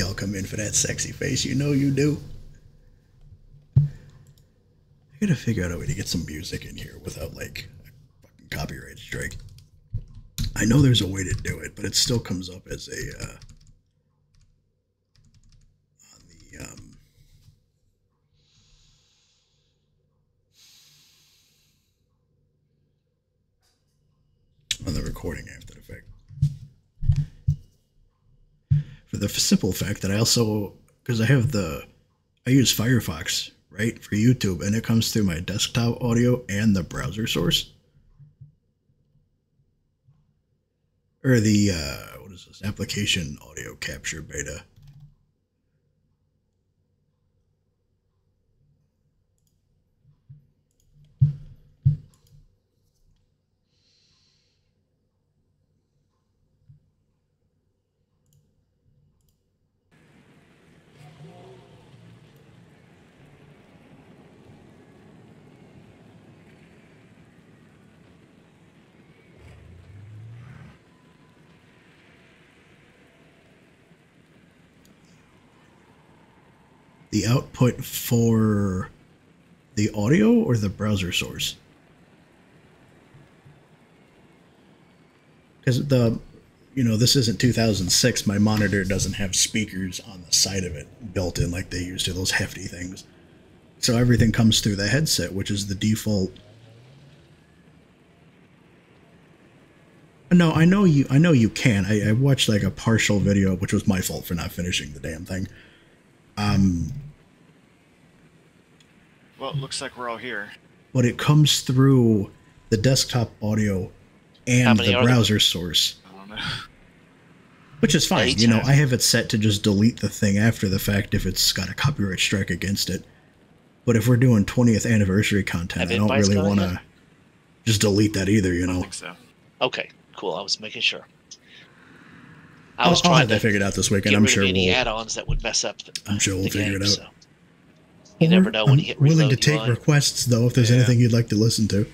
Y'all come in for that sexy face. You know you do. I gotta figure out a way to get some music in here without like a fucking copyright strike. I know there's a way to do it, but it still comes up as a uh, on the um, on the recording the fact. For the simple fact that I also because I have the I use Firefox right for YouTube and it comes through my desktop audio and the browser source. or the uh, what is this application audio capture beta the output for the audio or the browser source? Because the, you know, this isn't 2006. My monitor doesn't have speakers on the side of it built in like they used to, those hefty things. So everything comes through the headset, which is the default. No, I know you. I know you can. I, I watched like a partial video, which was my fault for not finishing the damn thing. Um, well, it looks like we're all here. But it comes through the desktop audio and the browser there? source. I don't know. Which is fine. You know, I have it set to just delete the thing after the fact if it's got a copyright strike against it. But if we're doing 20th anniversary content, have I don't really want to just delete that either, you know? so. Okay, cool. I was making sure. I was I'll, trying I'll to figure it out this weekend. I'm sure any we'll, add-ons that would mess up. The, I'm sure we'll figure game, it out. So. You Or never know when I'm you hit willing to take requests though if there's yeah. anything you'd like to listen to.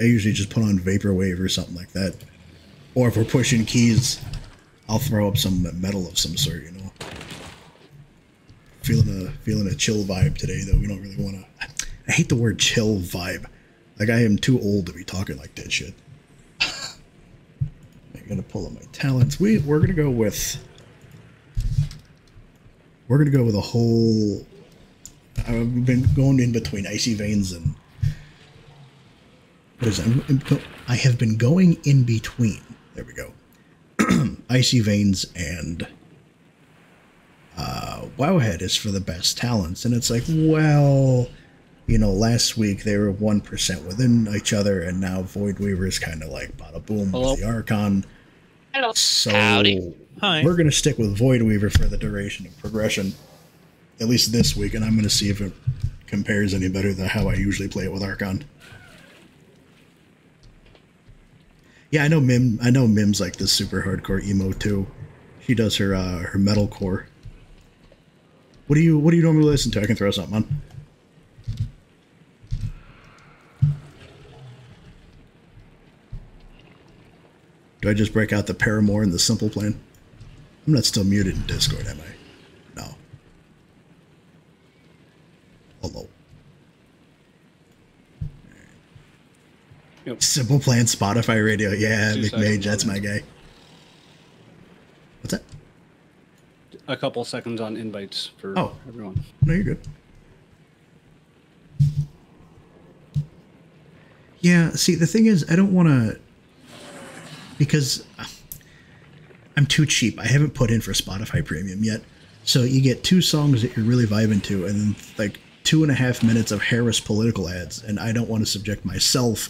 I usually just put on vaporwave or something like that. Or if we're pushing keys, I'll throw up some metal of some sort, you know. Feeling a feeling a chill vibe today though. We don't really want to I hate the word chill vibe. Like I am too old to be talking like that shit I'm gonna pull up my talents. We we're gonna go with we're gonna go with a whole. I've been going in between icy veins and what is it? I have been going in between. There we go. icy veins and uh, Wowhead is for the best talents, and it's like, well, you know, last week they were one percent within each other, and now Void Weaver is kind of like bada boom Hello. with the Archon. Hello. So Howdy. Hi. we're going to stick with Void Weaver for the duration of progression, at least this week, and I'm going to see if it compares any better than how I usually play it with Archon. Yeah, I know Mim. I know Mim's like this super hardcore emo too. She does her uh, her metalcore. What do you What do you normally listen to? I can throw something on. Do I just break out the Paramore and the Simple Plan? I'm not still muted in Discord, am I? No. Yep. Simple Plan, Spotify Radio. Yeah, Two McMage, that's my guy. What's that? A couple seconds on invites for oh. everyone. No, you're good. Yeah, see, the thing is, I don't want to because I'm too cheap. I haven't put in for Spotify Premium yet. So you get two songs that you're really vibing to, and then like two and a half minutes of Harris political ads, and I don't want to subject myself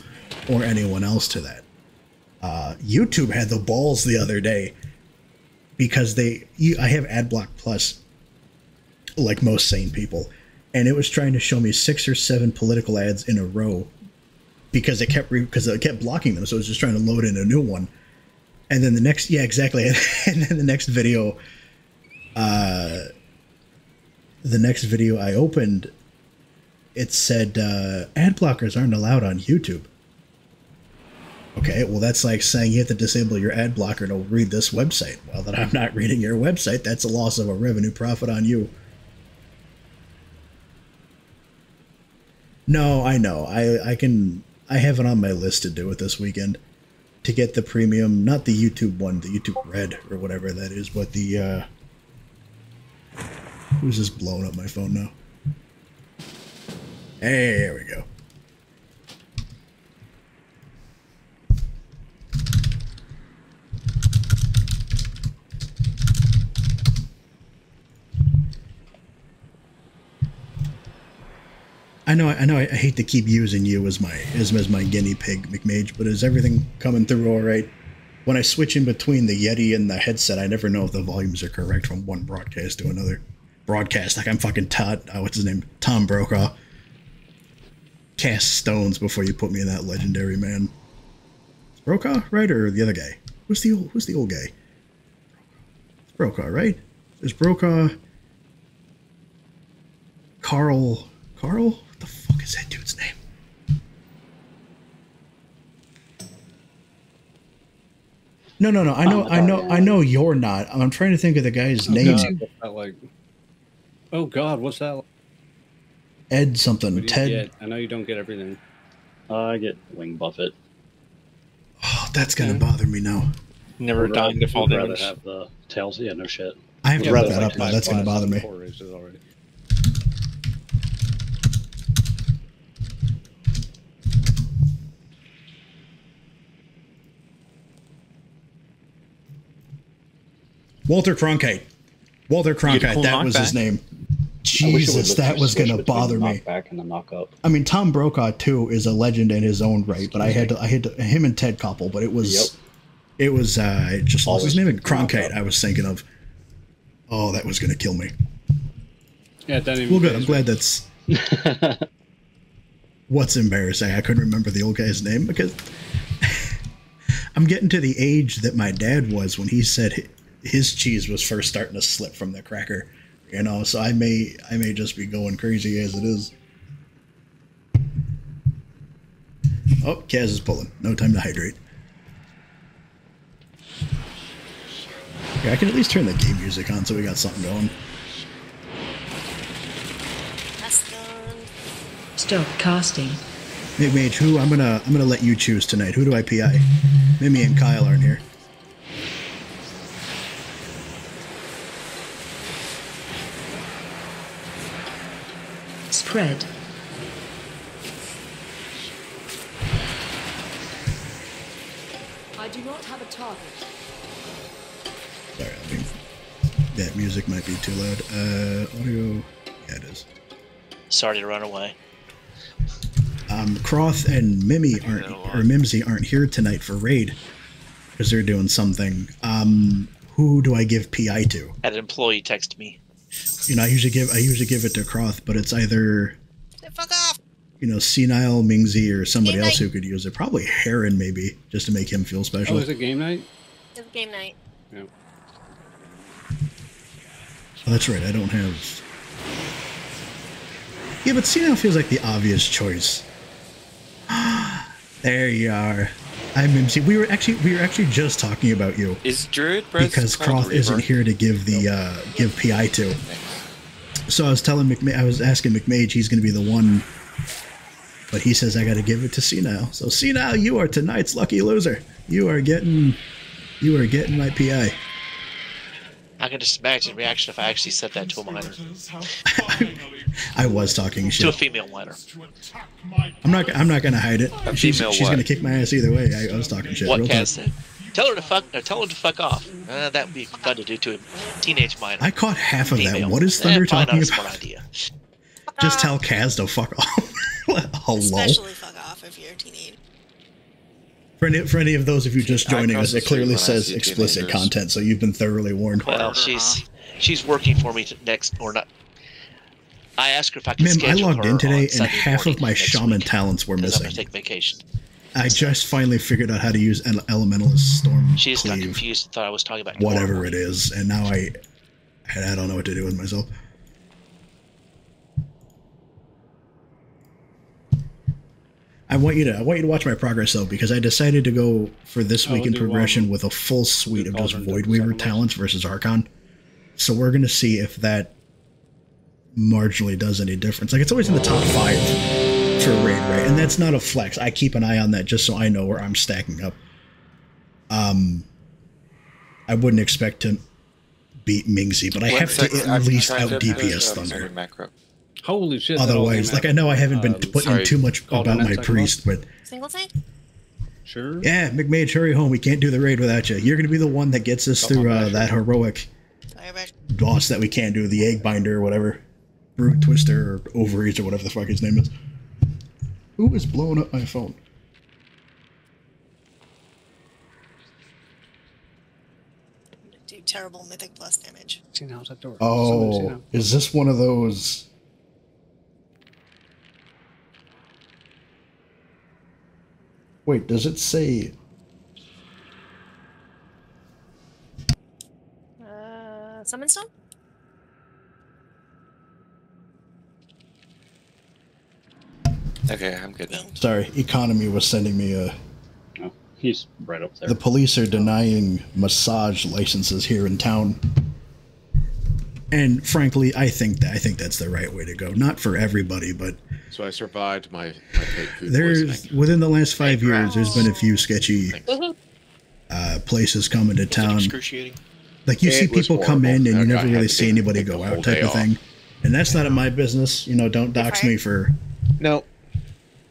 or anyone else to that. Uh, YouTube had the balls the other day because they I have AdBlock Plus, like most sane people, and it was trying to show me six or seven political ads in a row because it kept because it kept blocking them. So it was just trying to load in a new one. And then the next, yeah, exactly. and then the next video, uh, the next video I opened, it said uh, ad blockers aren't allowed on YouTube. Okay, well, that's like saying you have to disable your ad blocker to read this website. Well, that I'm not reading your website, that's a loss of a revenue profit on you. No, I know. I I can. I have it on my list to do it this weekend to get the premium, not the YouTube one, the YouTube Red or whatever that is, but the. uh Who's just blowing up my phone now? There we go. I know, I know. I hate to keep using you as my as, as my guinea pig, McMage, but is everything coming through all right? When I switch in between the Yeti and the headset, I never know if the volumes are correct from one broadcast to another broadcast. Like I'm fucking Todd. Uh, what's his name? Tom Brokaw. Cast stones before you put me in that legendary man. Brokaw, right, or the other guy? Who's the old, who's the old guy? It's Brokaw, right? There's Brokaw. Carl. Carl? What the fuck is that dude's name? No, no, no. I know, I know, I know. You're not. I'm trying to think of the guy's oh, name. God, like? Oh God, what's that? Like? Ed something. What do you Ted. get? I know you don't get everything. I get Wing Buffett. Oh, that's gonna bother me now. Never Would dying to rather- fall would rather damage. have uh, the tails. Yeah, no shit. I have to wrap that like up now. That's gonna bother me. core races already. Walter Cronkite. Walter Cronkite. That was his name. I wish it Jesus, would that was gonna bother me. Knockback and the knockup. I mean, Tom Brokaw too is a legend in his own right, but I had to, I had to, him and Ted Koppel, but it was, Yep. it was, uh, it just lost his Always name. pick Cronkite. I was thinking of. Oh, that was gonna kill me. Yeah, it doesn't even Well, good. I'm phase glad that's. What's embarrassing? I couldn't remember the old guy's name because I'm getting to the age that my dad was when he said his cheese was first starting to slip from the cracker. You know, so I may I may just be going crazy as it is. Oh, Kaz is pulling. No time to hydrate. Yeah, I can at least turn the game music on so we got something going. Stop casting. Hey, Mage, who I'm gonna I'm gonna let you choose tonight. Who do I PI? Mimi and Kyle aren't here. Spread. I do not have a target. Sorry, I mean that music might be too loud. Uh, audio. Yeah, it is. Sorry to run away. Um, Croth and Mimi aren't or Mimsy aren't here tonight for raid because they're doing something. Um, who do I give PI to? Had an employee text me. You know, I usually give I usually give it to Croth, but it's either Fuck off! you know Senile Mingzi or somebody Game else night. who could use it. Probably Heron maybe just to make him feel oh, special. Oh, is it game night? It's game night. Yeah. Oh, that's right. I don't have. Yeah, but Senile feels like the obvious choice. there you are. I'm Mimsy. We were actually we were actually just talking about you Is Druid Breath because Croth isn't here to give the uh, give PI to. So I was telling McMa- I was asking McMage he's going to be the one, but he says I got to give it to Senile. So Senile, you are tonight's lucky loser. You are getting, you are getting my PI. I can just imagine the reaction if I actually said that to a minor, I was talking shit. to a female minor. I'm not. I'm not going to hide it. A She's, she's what? going to kick my ass either way. I, I was talking shit. What real talk. Kaz said. Tell her to fuck. No, tell her to fuck off. Uh, that would be fun to do to a teenage minor. I caught half of that. What is Eh, Thunder probably talking not a about? idea. Just tell Kaz to fuck off. Hello. Especially fuck off if you're a teenager. For any, for any of those of you just joining us, it clearly says explicit teenagers. content, so you've been thoroughly warned. Well, she's she's working for me to next or not. I asked her if I could Mim, I logged her in today, and Sunday half of my shaman week, talents were 'cause I'm missing. gonna take vacation. I just finally figured out how to use Ele- Elementalist Storm She just got confused and thought I was talking about whatever it is, and now I, I don't know what to do with myself. I want you to I want you to watch my progress though because I decided to go for this week in progression um, with a full suite of do just Void Weaver talents versus Archon. So we're gonna see if that marginally does any difference. Like it's always in the top five for raid rate, and that's not a flex. I keep an eye on that just so I know where I'm stacking up. Um, I wouldn't expect to beat Mingzi, but I One have sec, to at I'm least out DPS Thunder. macro. Holy shit! Otherwise, like. I know I haven't been Um, putting sorry, too much about my priest, but Single tank? Sure. yeah, McMage, hurry home. We can't do the raid without you. You're going to be the one that gets us Come on, through uh, that heroic boss that we can't do, the egg binder or whatever, Broodtwister or ovaries or whatever the fuck his name is. Who is blowing up my phone? do terrible mythic plus damage. See now it's that door. Oh, is this one of those? Wait, does it say? Uh, summon stone? Okay, I'm good now. Sorry, economy was sending me a. Oh, he's right up there. The police are denying massage licenses here in town. And frankly, I think that I think that's the right way to go. Not for everybody, but So I survived my, my fake food there's poisoning. within the last five years, there's been a few sketchy uh, places coming to it town. excruciating? Like you It see was people come in horrible. and you never really see anybody go out, type day of off. thing. And that's not in my business. You know, don't dox me for. No,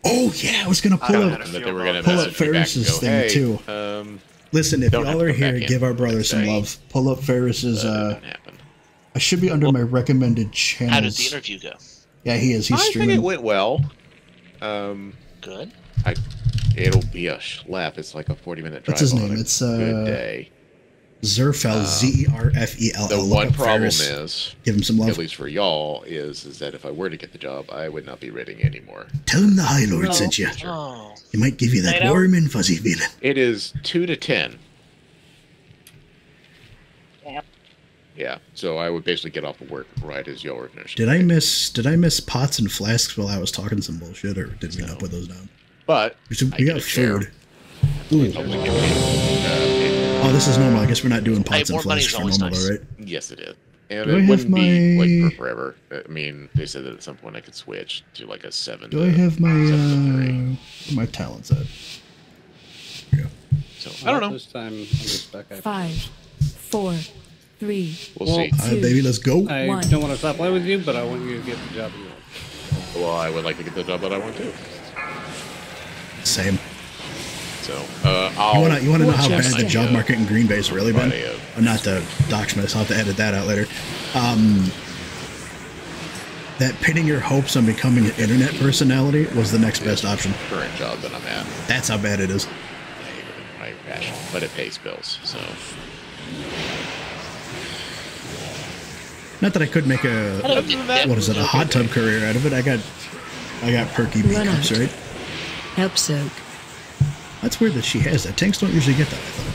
Oh yeah, I was gonna pull don't up. have that they were going to Pull up message me back and Ferris's go, thing, hey, too. Um, Listen, if y'all are here, give our brother some day. love. Pull up Ferris's. Uh. I should be under my recommended channels. How did the interview go? Yeah, he is. He's I think streaming. it went well. Um, Good. I, it'll be a schlep. It's like a 40 minute drive. What's his on name? a It's, good uh, day. Zerfel, um, Z E R F E L The L. one Look problem Ferris. is, give him some love. at least for y'all, is is that if I were to get the job, I would not be raiding anymore. Tell him the High Lord No. sent you. Oh, He might give you that Night owl? warm and fuzzy feeling. It is two to ten. Yeah. Yeah, so I would basically get off of work right as y'all were finished. Did I miss? Did I miss pots and flasks while I was talking some bullshit, or did we not No. put those down? But We, I got food. Ooh. Hopefully get paid, Oh, this is normal. I guess we're not doing pots more and money's flasks for normal, nice. though, right? Yes, it is. And Do I it have wouldn't be like for forever. I mean, they said that at some point I could switch to like a seven. Do to I have my seven to uh, my talents at? So I don't know. This time, I'm just back. I- Five, four, three, We'll Well, see. All right, baby, let's go. I One. don't want to stop playing with you, but I want you to get the job you want. Well, I would like to get the job that I want to. Same. So uh, I'll. You wanna you wanna know how bad out. the job market in Green Bay's really been? Friday, Uh, Not to dox myself, I'll have to edit that out later. Um, that pinning your hopes on becoming an internet personality was the next best option. current job that I'm at. That's how bad it is. My passion, but it pays bills. So Not that I could make a Other than that, what is it a hot tub career out of it. I got I got perky B cups, right? help soak, That's weird that she has that. Tanks don't usually get that. I thought.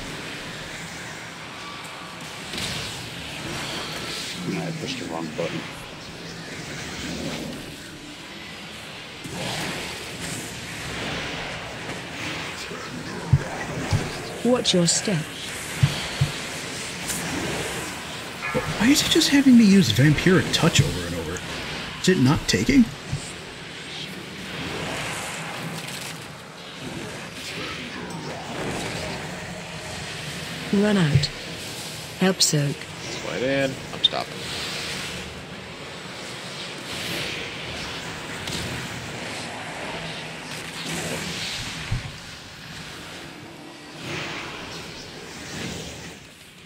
I pushed the wrong button. watch your step, But why is it just having me use Vampiric Touch over and over? Is it not taking? Run out, help soak, slide in. I'm stopping.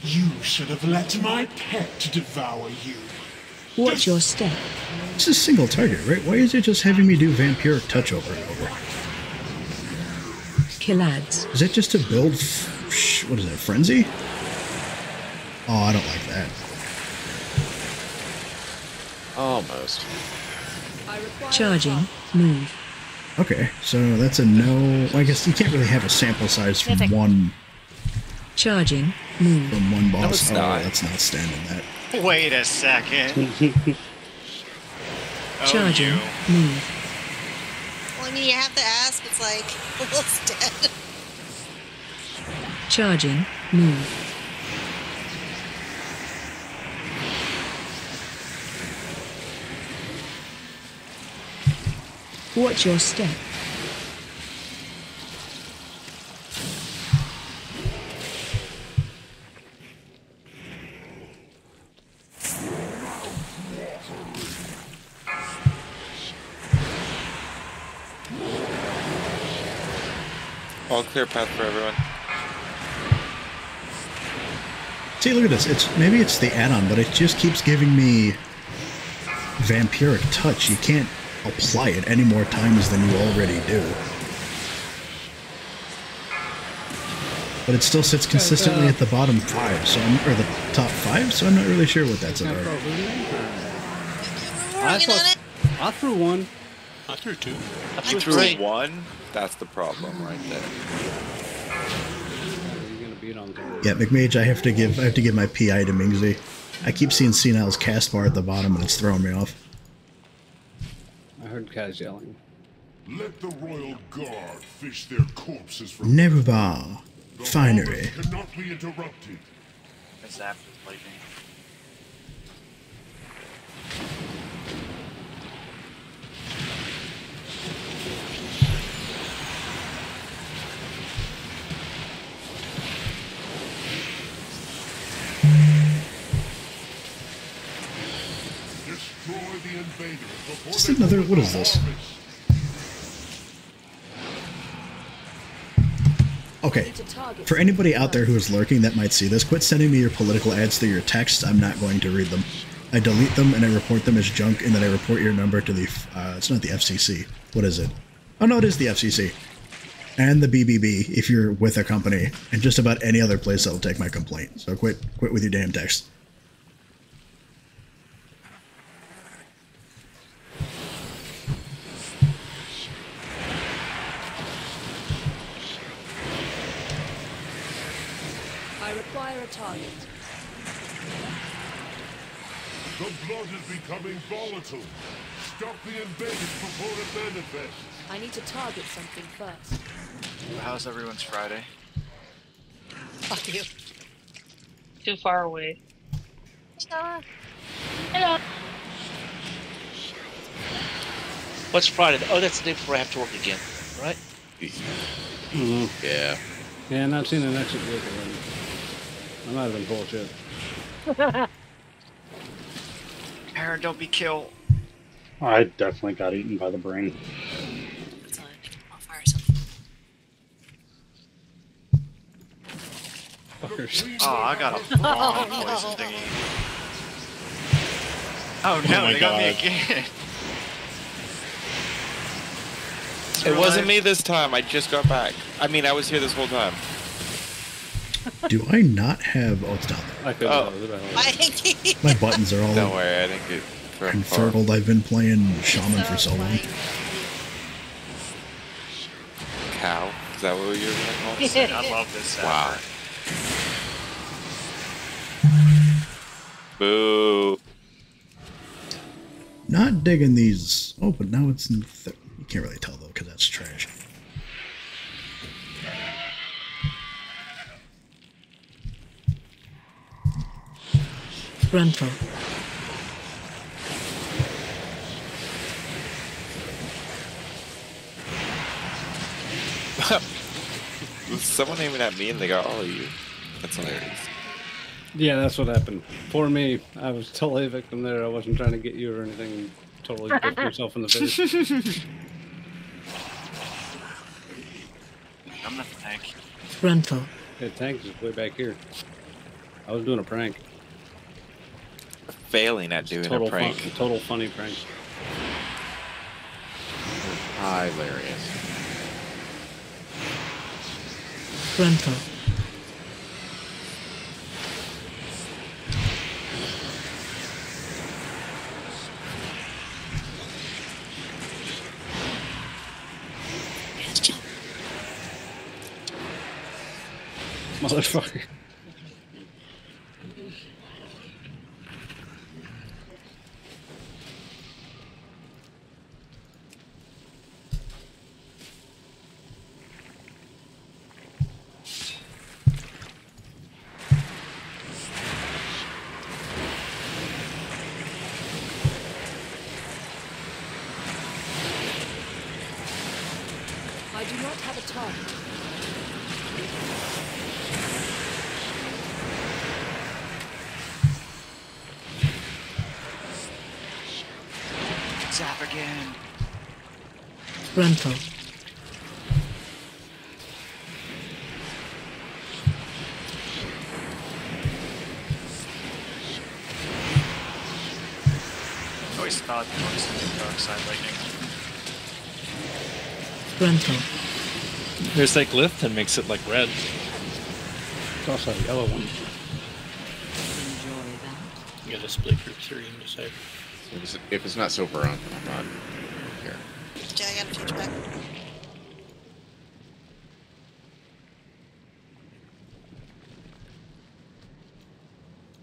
You should have let my pet devour you. watch your step, This is single target, right? Why is it just having me do Vampiric Touch over and over? kill ads, Is that just to build? F- sh- what is that? Frenzy? Oh, I don't like that. Almost. charging, move, Okay, so that's a no. well, I guess you can't really have a sample size from Mythic. one charging, move, from one boss. it's oh, not. that's not standing that. Wait a second. oh, charging, you. move, Well, I mean, you have to ask. It's like, almost dead. Charging. Move. Watch your step. All clear path for everyone. See, look at this. It's maybe it's the add-on, but it just keeps giving me vampiric touch. You can't apply it any more times than you already do. But it still sits consistently uh, at the bottom five, so I'm, or the top five. So I'm not really sure what that's about. We're I working thought- I threw one. I threw two. I I threw threw. One, that's the problem right there. You're gonna beat on something. Yeah, McMage, I have to give I have to give my PI to Mingsy. I keep seeing Senile's cast bar at the bottom, and it's throwing me off. I heard Kaz yelling. Let the royal guard fish their corpses from Neverbar. Finery. cannot be interrupted. It's after lightning. Just another- what is this? Okay. For anybody out there who is lurking that might see this, quit sending me your political ads through your text. I'm not going to read them. I delete them and I report them as junk, and then I report your number to the. Uh, it's not the FCC. What is it? Oh no, it is the FCC. And the BBB if you're with a company, and just about any other place that'll take my complaint. So quit, quit with your damn text. I require a target. The blood is becoming volatile. Stop the invaders before it manifests. I need to target something first. How's everyone's Friday? Fuck you. Too far away. Hello. What's Friday? Oh, that's the day before I have to work again, right? Mm-hmm. Yeah. Yeah, not seen an exit vehicle. In- I might have been bullshit. Aaron, don't be killed. I definitely got eaten by the brain. It's on. I'll fire something. Fuckers. Oh, I got a bomb poison thingy. Oh no, my they got me again. It wasn't me this time. I just got back. I mean, I was here this whole time. Do I not have? Oh, it's down there. I couldn't Oh. tell. It was about- I My buttons are all Don't worry, I didn't get very confirmed. I've been playing Shaman for so long. Cow. Is that what you're going to call? I love this. Wow. Boo. Not digging these. Oh, but now it's in. Th- you can't really tell though, because that's trash. Frontal. Someone aiming at me and they got all of you? That's hilarious. Yeah, that's what happened. For me, I was totally a victim there. I wasn't trying to get you or anything. Totally put myself in the face. I'm the tank. Frontal. The tank is way back here. I was doing a prank. Failing at doing Total a prank. Fun, total funny prank. Hilarious. Frontal. Motherfucker. do not have a target. Zap again. Gruntle. Always thought noise in dark side lightning. Gruntle. There's that glyph that makes it like red. It's also a yellow one. Enjoy that. You gotta split group three and decide. If it's, if it's not silver on, I'm not here.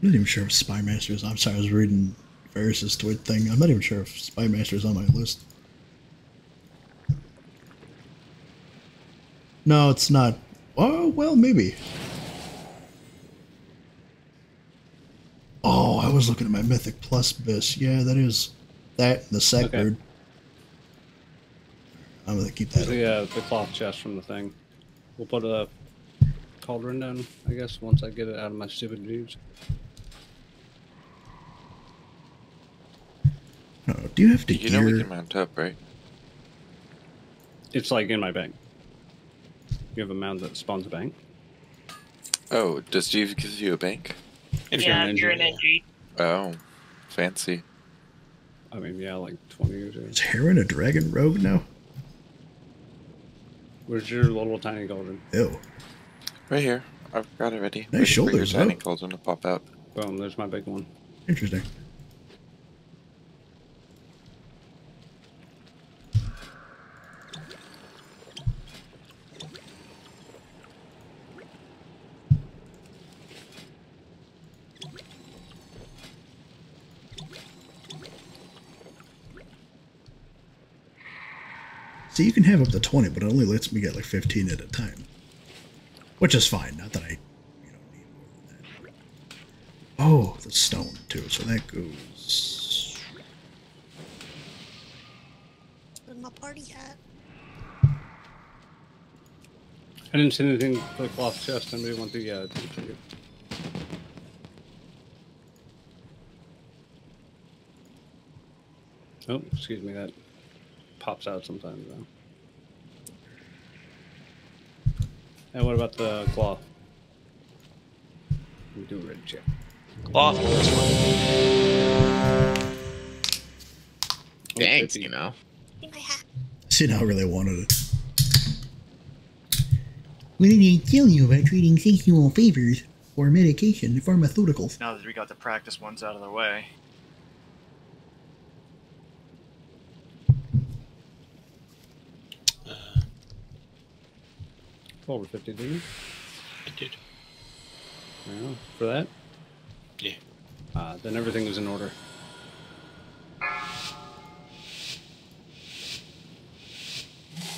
I'm not even sure if Spy Master is. I'm sorry, I was reading Varys' tweet thing. I'm not even sure if Spy Master is on my list. No, it's not. Oh, well, maybe. Oh, I was looking at my Mythic Plus bis. Yeah, that is that the Sack Okay. Bird. I'm gonna keep that. The, uh, the cloth chest from the thing. We'll put a cauldron down, I guess, once I get it out of my stupid views. Oh, do you have to You know we can mount up, right? It's like in my bank. You have a mount that spawns a bank. Oh, does Jeeves give you a bank? If yeah, you're if you're an an NG. Oh, fancy. I mean, yeah, like 20 years ago. Is Heron a dragon rogue now? Where's your little tiny golden? Ew. Right here. I've got it ready. Nice Waiting for shoulders, your tiny though. cauldron to pop out. Boom, there's my big one. Interesting. See, you can have up to 20, but it only lets me get like 15 at a time. Which is fine, not that I you know, need more than that. Oh, the stone, too, so that goes... Put in my party hat. I didn't see anything for the cloth chest. Anybody want the uh, ticket? Oh, excuse me. That pops out sometimes. Though. And what about the cloth? We do a red check. Cloth. This one. Thanks, you know. See, now I really wanted it. What did they tell you about treating sexual favors or medication, pharmaceuticals? Now that we got the practice ones out of the way. Over 50, didn't you? I did. Yeah, for that? Yeah. Uh, then everything was in order.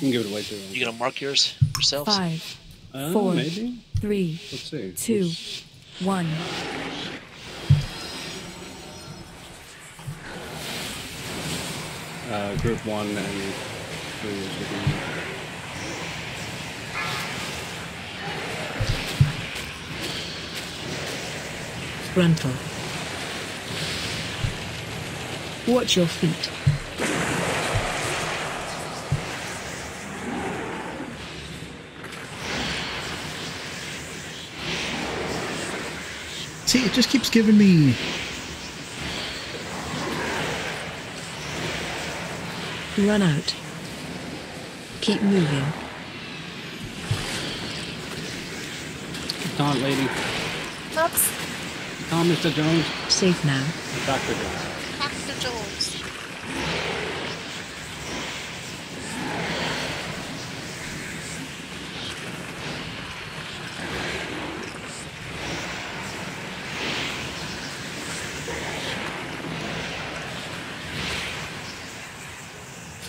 You can give it away to. You gonna mark yours yourselves? Five, Uh, four, maybe? three, Let's see. two, one. Uh, group one and three is. Gruntle. Watch your feet. See, it just keeps giving me. Run out. Keep moving. Don't, lady. Oops. Oh, Mr. Jones? Safe now. Dr. Jones. Dr. Jones.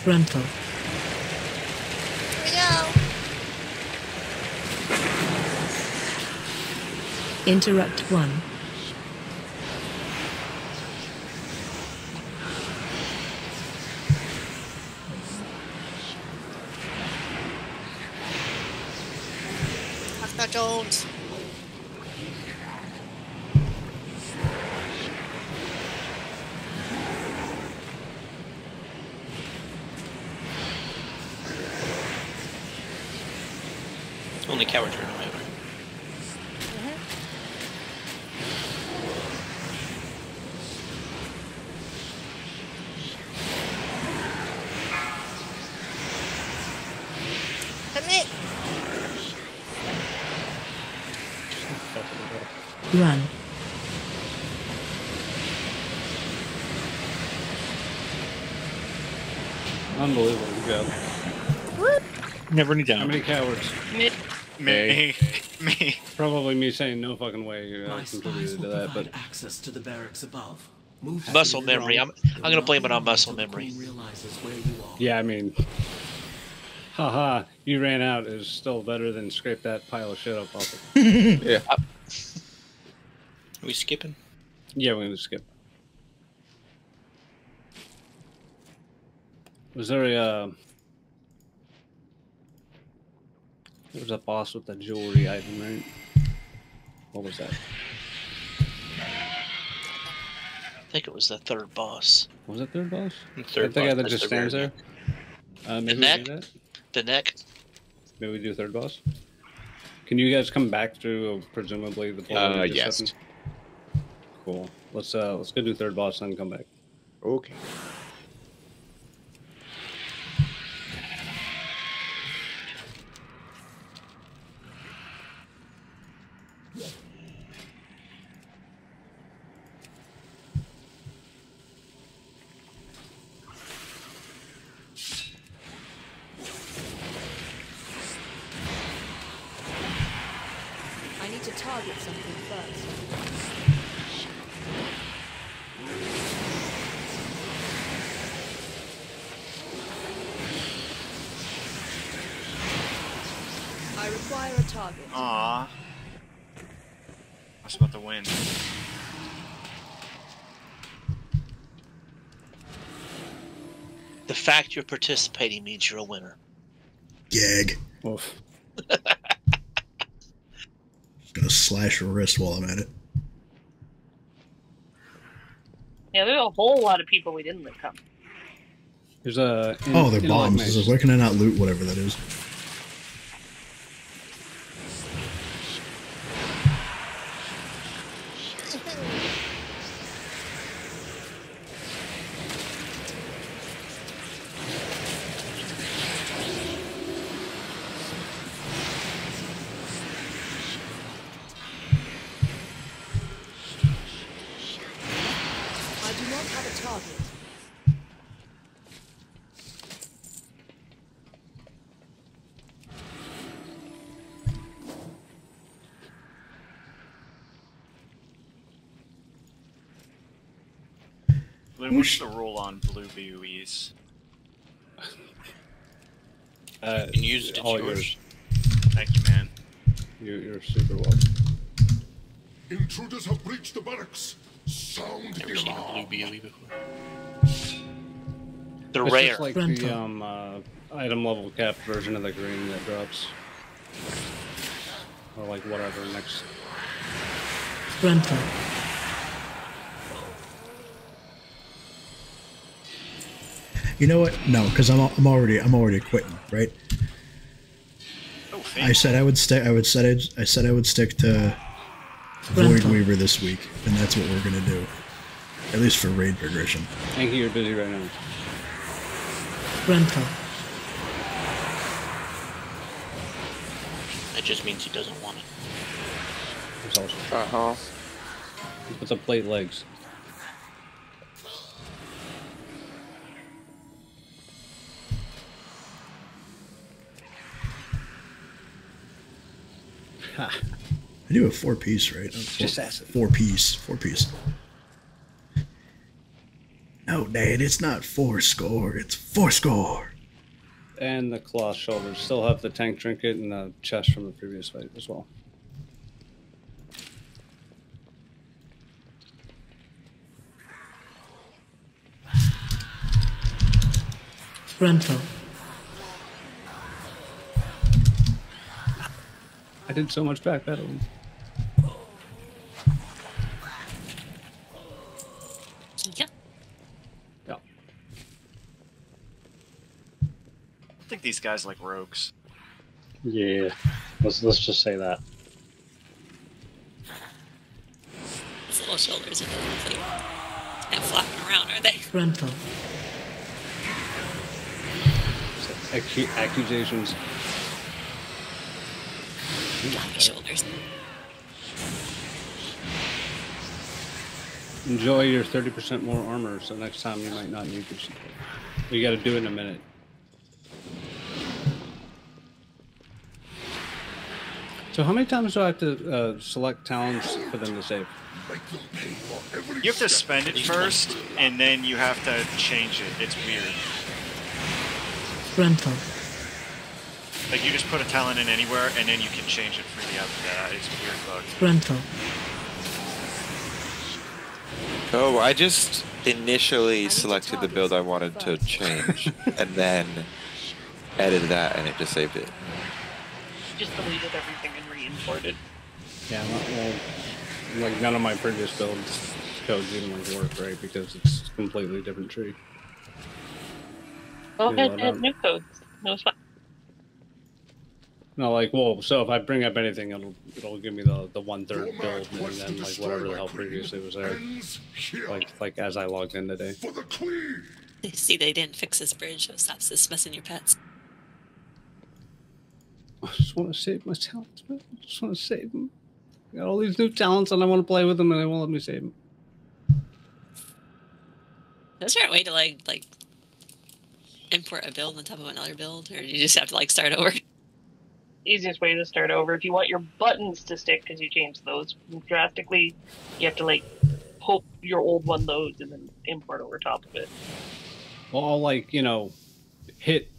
Gruntle. Interrupt 1. Never need down. How many cowards? Me. Me. Me. Probably me saying no fucking way My spies contributed will to that, but access to the barracks above. Move Muscle memory. I'm I'm gonna blame it on muscle memory. realizes where you are. yeah, I mean, haha, you ran out is still better than scrape that pile of shit up off it. Yeah. Are we skipping? Yeah, we're gonna skip. Was there a uh, there was a boss with the jewelry item, right? What was that? I think it was the third boss. Was it third boss? The I third think boss, that just stands there. Uh, maybe we neck? do that. The neck. Maybe we do third boss. Can you guys come back through uh, presumably the portal Uh, yes. opened? Cool. Let's uh let's go do third boss then come back. Okay. I need to target something first. I require a target. Aw. I was about to win. The fact you're participating means you're a winner. Gag. Oof. Gonna slash your wrist while I'm at it. Yeah, there's a whole lot of people we didn't look up. There's a in- Oh, they're bombs. maze. This can I not loot whatever that is? Lynn, what's the rule on blue BOEs? Uh, And use it, it's all yours. Thank you, man. You, you're super welcome. Intruders have breached the barracks. Sound Never the seen a blue BOE before. They're It's rare. just like Frontal. the um uh, item level cap version of the green that drops. Or like whatever next. Frontal. You know what? No, because I'm, I'm already I'm already quitting, right? Oh, I said I would stick. I would said I'd, I said I would stick to Voidweaver this week, and that's what we're gonna do. At least for raid progression. Thank you. You're busy right now. Frontal. That just means he doesn't want it. It's also Uh huh. What's up, plate legs? I do a four piece, right? Four, Just acid. four piece, four piece. No, Dad, it's not four score. It's four score. And the cloth shoulders still have the tank trinket and the chest from the previous fight as well. Frontal. I did so much backpedaling. Yeah. Yeah. I think these guys like rogues. Yeah, let's let's just say that. His little shoulders are really not flapping around, are they? Frontal. Accu- accusations. Floppy shoulders. Enjoy your 30% more armor, so next time you might not need this. You gotta do it in a minute. So how many times do I have to uh, select talents for them to save? You have to spend it first, and then you have to change it. It's weird. Frontal. Like you just put a talent in anywhere, and then you can change it freely after that. It's weird bug. Frontal. Oh, I just initially selected the build I wanted to change, and then edited that, and it just saved it. Just deleted everything and re-imported. Yeah, well, well, like none of my previous builds codes even like work right because it's a completely different tree. Go Yeah, ahead well, and add new codes. No, it's fine. No, like well, so if I bring up anything, it'll it'll give me the the one third build, and then like whatever the hell previously was there, like like as I logged in today. The See, they didn't fix this bridge, so it stops this messing your pets. I just want to save my talents, man. I just want to save them. I got all these new talents, and I want to play with them, and they won't let me save them. Is there a way to like like import a build on top of another build, or do you just have to like start over? Easiest way to start over. If you want your buttons to stick because you changed those drastically, you have to like hope your old one loads and then import over top of it. Well, I'll like you know, hit,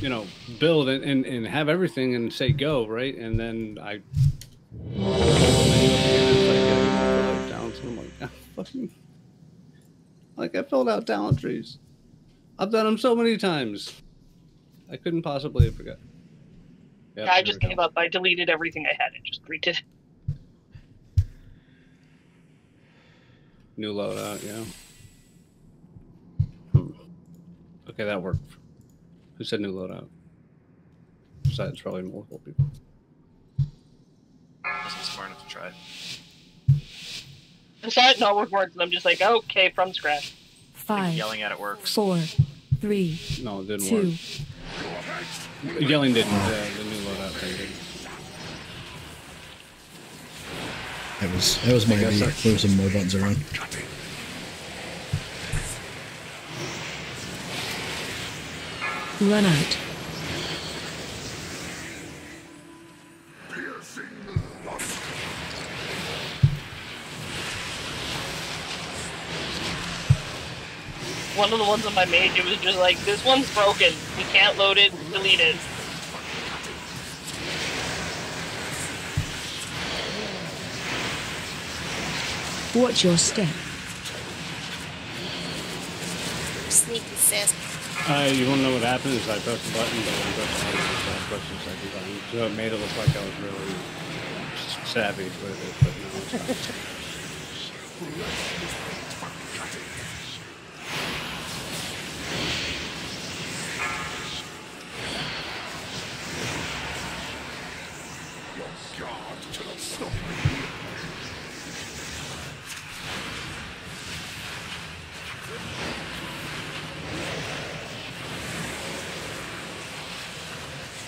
you know, build and, and, and have everything and say go right, and then I. Like, like I filled out talent trees. I've done them so many times. I couldn't possibly have forgot. Yep, yeah, I just we go. gave up. I deleted everything I had and just redid it. New loadout, yeah. Hmm. Okay, that worked. Who said new loadout? Besides, probably multiple people. I Wasn't smart enough to try. Decided not with words, and I'm just like, okay, from scratch. I think Five. yelling at it works. Four. Three. No, it didn't Two. work. Yelling didn't. Uh, the new loadout thing did. That was that was my I guess idea. that's- Move some more buttons around. Run out. One of the ones on my mage, it was just like, this one's broken. We can't load it. Delete it. Watch your step. Sneaky sis. Uh, you want to know what happened? Is I pressed the button, but I pressed the button, so I pressed the second button. So it made it look like I was really savvy with it, but no, it's not. cannot stop me.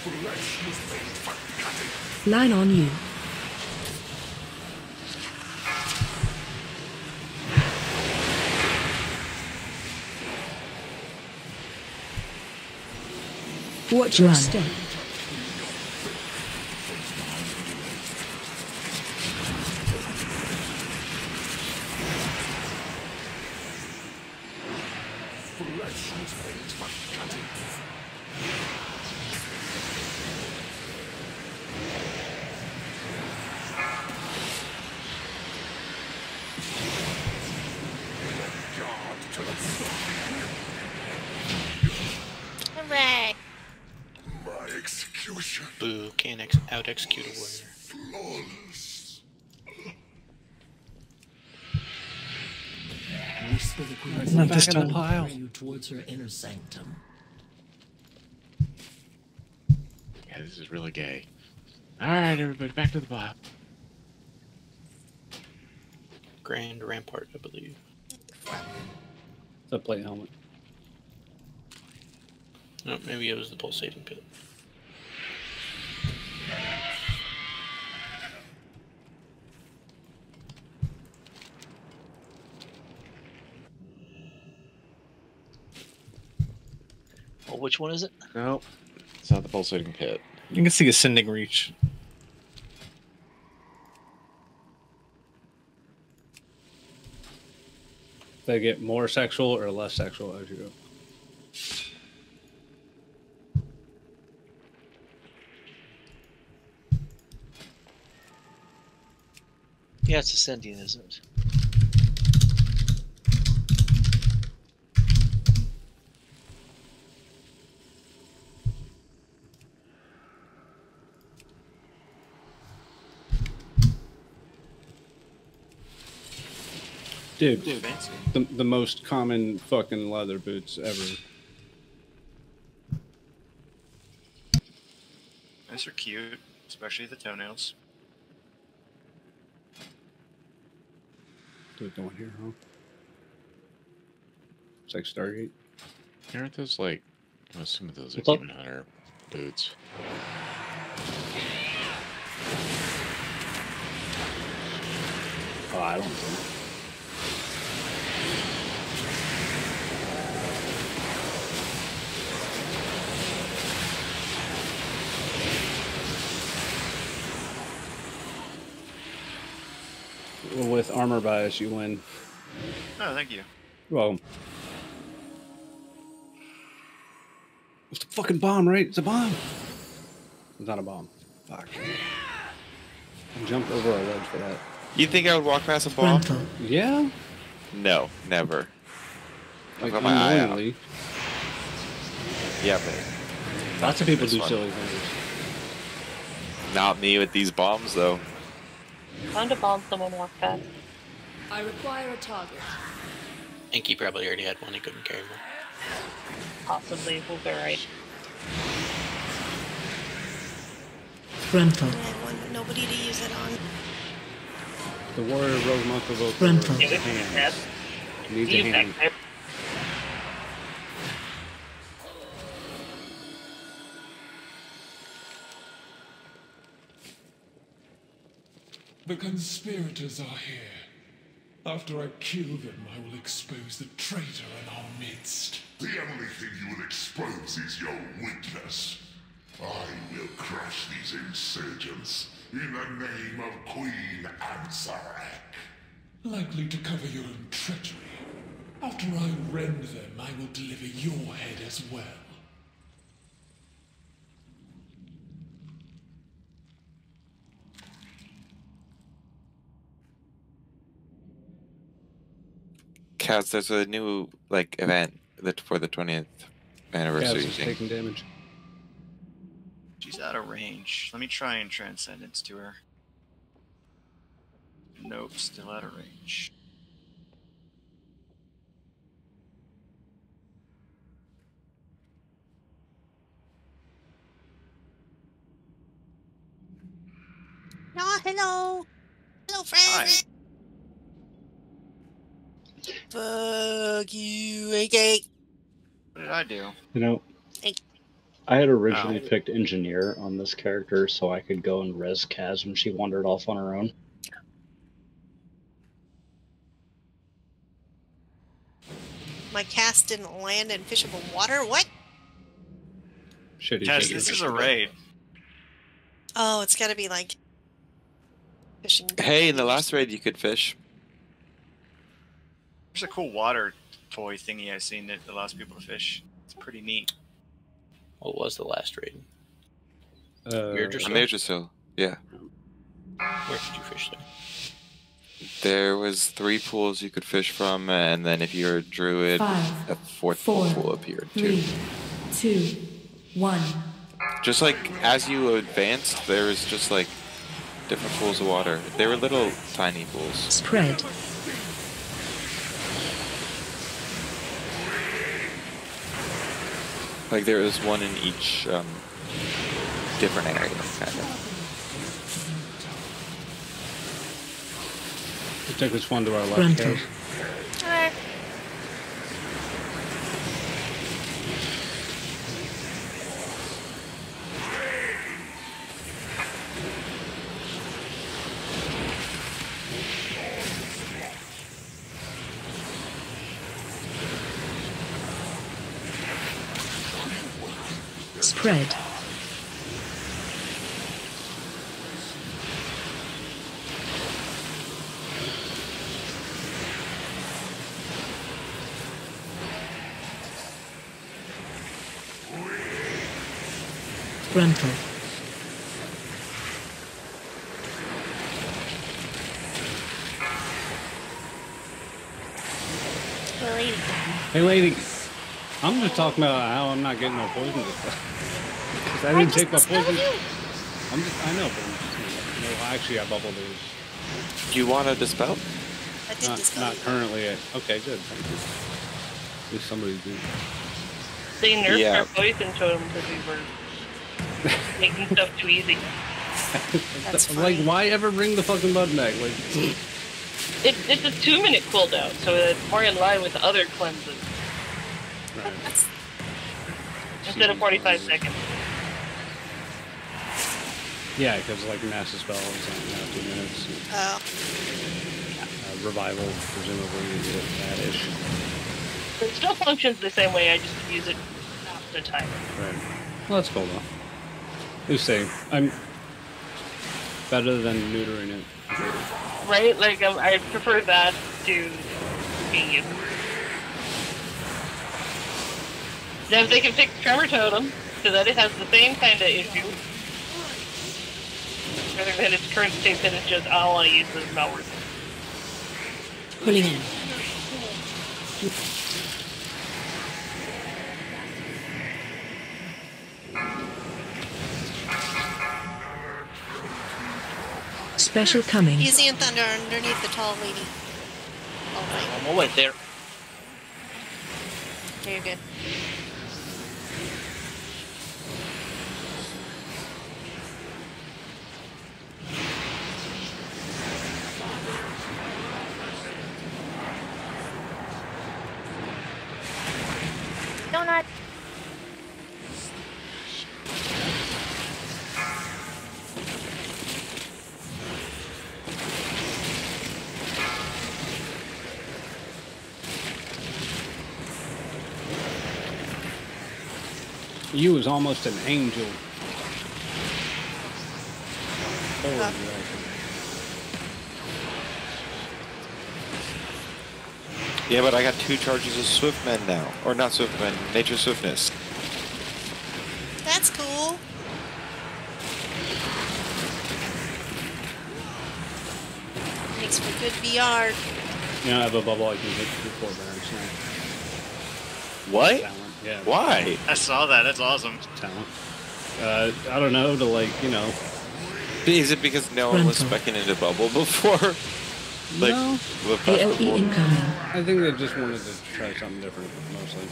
Flesh was made for cutting. Line on you. Watch your step. Flesh was made for cutting. God cannot stop Hooray. me. My execution Boo, can't ex- out execute a warrior. Whisper the queen's Not name this and time. I'll you towards her inner sanctum. Yeah, this is really gay. Alright, everybody, back to the bar. Grand Rampart, I believe. The plate helmet. No, maybe it was the pulsating pit. Which one is it? Nope. It's not the pulsating pit. You can see Ascending Reach. They get more sexual or less sexual as you go. Yeah, it's Ascending, isn't it? Dude, Fancy. the, the most common fucking leather boots ever. Those are cute, especially the toenails. What's going here, huh? It's like Stargate. Aren't those like, I'm assuming those are What's up? Demon Hunter boots. Oh, I don't know. Well, with armor bias, you win. Oh, thank you. Well, it's a fucking bomb, right? It's a bomb. It's not a bomb. Fuck. I jumped over a ledge for that. You think I would walk past a bomb? Frontal. Yeah. No, never. Like I've got my eye out. unknowingly. Yeah, but Lots of people do one. silly things. not me with these bombs though. Found a bomb someone walked past. I require a target. Inky probably already had one, he couldn't carry more. Possibly, we'll be right. Frontal. I had one, but nobody to use it on. The warrior rogue monk of Oak Frontal. Yeah, this. Needs a hand. The conspirators are here. After I kill them, I will expose the traitor in our midst. The only thing you will expose is your weakness. I will crush these insurgents in the name of Queen Ansurek. Likely to cover your own treachery. After I rend them, I will deliver your head as well. Kaz, there's a new like event that for the 20th anniversary it's thing. taking damage. She's out of range. Let me try and transcendence to her. Nope, still out of range. Oh, hello. Hello, friend. Fuck you, AK. What did I do? You know, Hey. I had originally Oh. picked engineer on this character so I could go and res Kaz when she wandered off on her own. My cast didn't land in fishable water. What? Shitty. Tess, shitty. this is a raid. Oh, it's got to be like fishing. Hey, in the last raid you could fish. There's a cool water toy thingy I've seen that allows people to fish. It's pretty neat. What was the last raid? Uh, Weird or Yeah. Where did you fish there? There was three pools you could fish from, and then if you're a druid, Five, a fourth four, pool appeared too. Three, two, one. Just like as you advanced, there was just like different pools of water. They were little tiny pools. Spread. Like there is one in each um, different area, kind of. We took this one to our left. Frontal. Guys. Spread. Frontal. Lady. Hey, lady. I'm just talking about how I'm not getting no poison this time. 'Cause I didn't take my poison. I'm just, I know, but I'm just, no, actually, I bubbled it. Do you want to dispel? I did Not, dispel not it. currently. Okay, good. Thank you. At least somebody did. They nerfed Yeah. our poison totem because we were making stuff too easy. That's like, why ever bring the fucking button back? Like, It, it's a two minute cooldown, so it's more in line with other cleanses right. Instead of 45 seconds. Yeah, because like master spell is like now two minutes. oh. Uh, revival, presumably, is that-ish. It still functions the same way, I just use it half the time. Right. Well, that's cool though. Who's saying? I'm better than neutering it. Right? Like, um, I prefer that to being used. Now, if they can fix Tremor Totem, so that it has the same kind of issue, rather than its current state that it's just, I don't want to use this, not worth. Pulling in. Special coming. Easy and thunder underneath the tall lady. Oh, All right. I'm right there. There you're good. Donut. You was almost an angel. Holy Uh. right. Yeah, but I got two charges of Swiftmend now. Or not Swiftmend, Nature Swiftness. That's cool. Makes for good VR. You know, I have a bubble I can hit before Baron's now. What? Talent. Yeah. Why? I saw that. That's awesome. Talent. Uh, I don't know, to like, you know. Is it because no one was specking into bubble before? Like, No. the oh, AOE incoming. I think they just wanted to try something different, mostly.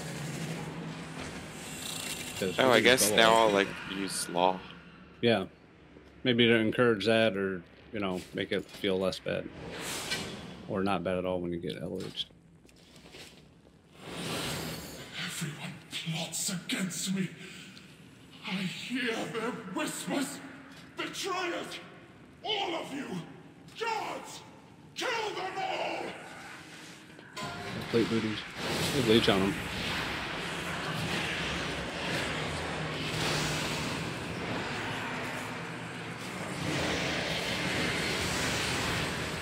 Oh, I guess bubble now like- I'll like use law. Yeah. Maybe to encourage that or, you know, make it feel less bad. Or not bad at all when you get LH'd. Everyone plots against me. I hear their whispers. Betrayers! All of you! Guards! Kill them all! Plate booties. Good leech on them.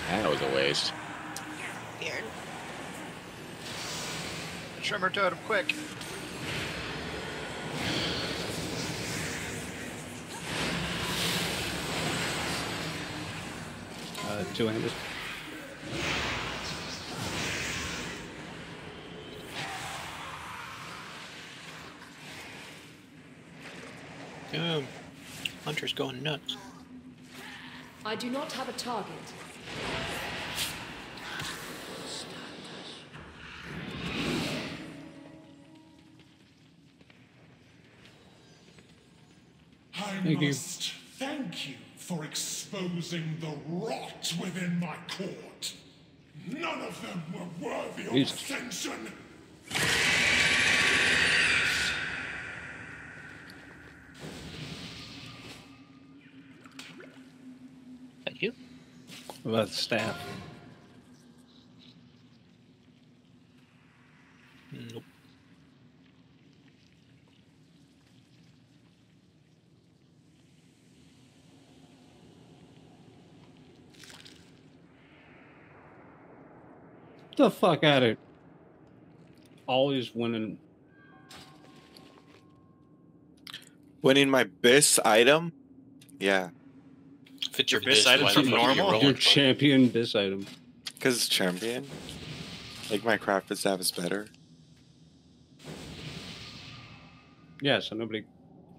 That was a waste. Weird. Tremor totem, quick. Uh, two-handed. Oh, Hunter's going nuts. I do not have a target. I Thank you. must thank you for exposing the rot within my court. None of them were worthy of Jesus. attention. Thank you. What about the staff? Nope. The fuck out of Always winning. Winning my bis item? Yeah. If it's Your your bis bis, items why are the fuck are you normal? Your champion this item. Because it's champion. Like my crafted staff is better. Yeah, so nobody.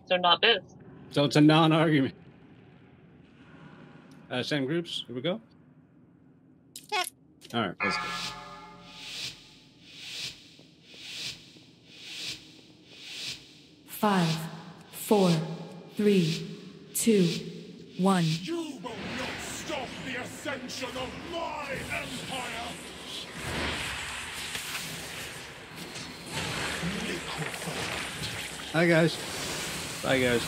So not this. So it's a non-argument. Uh, same groups. Here we go. Yeah. All right, let's go. Five, four, three, two, one. You will not stop the ascension of my empire. Hi guys. Bye guys.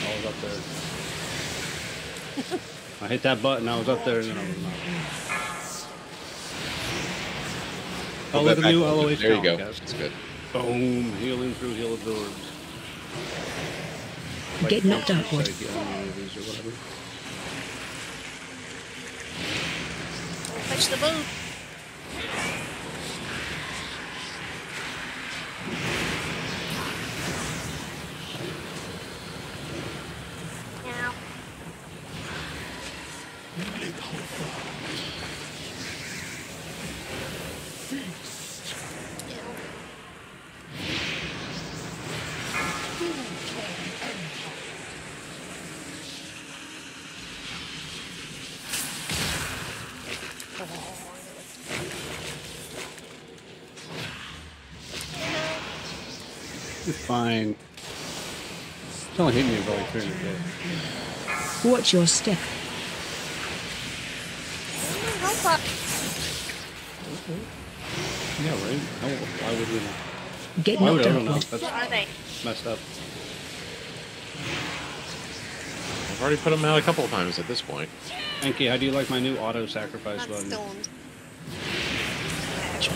I was up there. I hit that button. I was up there, and then I was not. Oh, look at the new back a little LOH. There you go. Comcast. That's good. Boom! Healing through heal absorbs. Get knocked out, boy. Like the movies It's only hitting me by like 300. Watch your step. Yeah, right? How, why would we not? Get Why would knocked everyone out, not? boy. That's What are they? messed up. I've already put them out a couple of times at this point. Anki, how do you like my new auto sacrifice Not button? stoned.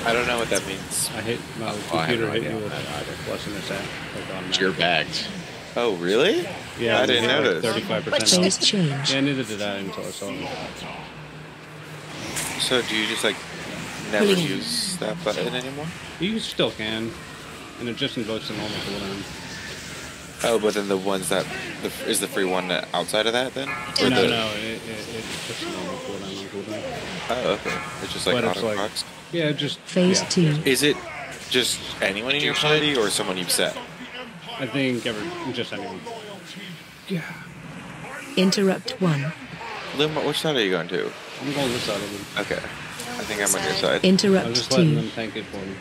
I don't know what that means. I hit my Oh, computer no hit idea me with what that a plus in its app. Like on It's your bagged. Oh, really? Yeah, I didn't notice. Thirty-five But percent. Phase change. Yeah, neither did I until I saw it. So do you just like never Pulling in. use that button anymore? You still can, and it just invokes the normal cooldown. Oh, but then the ones that the, is the free one outside of that then? No, Or no, the- no, it, it, it puts normal cooldown on cooldown. Oh, okay. It's just like But it's auto like- procs. Yeah, just Phase yeah. two. Is it just anyone in your party or someone you've set? I think every just anyone. Yeah. Interrupt one. Lim, which side are you going to? I'm going this side of them. Okay. I think I'm on your side. I was Interrupt just letting two. them tank it for me.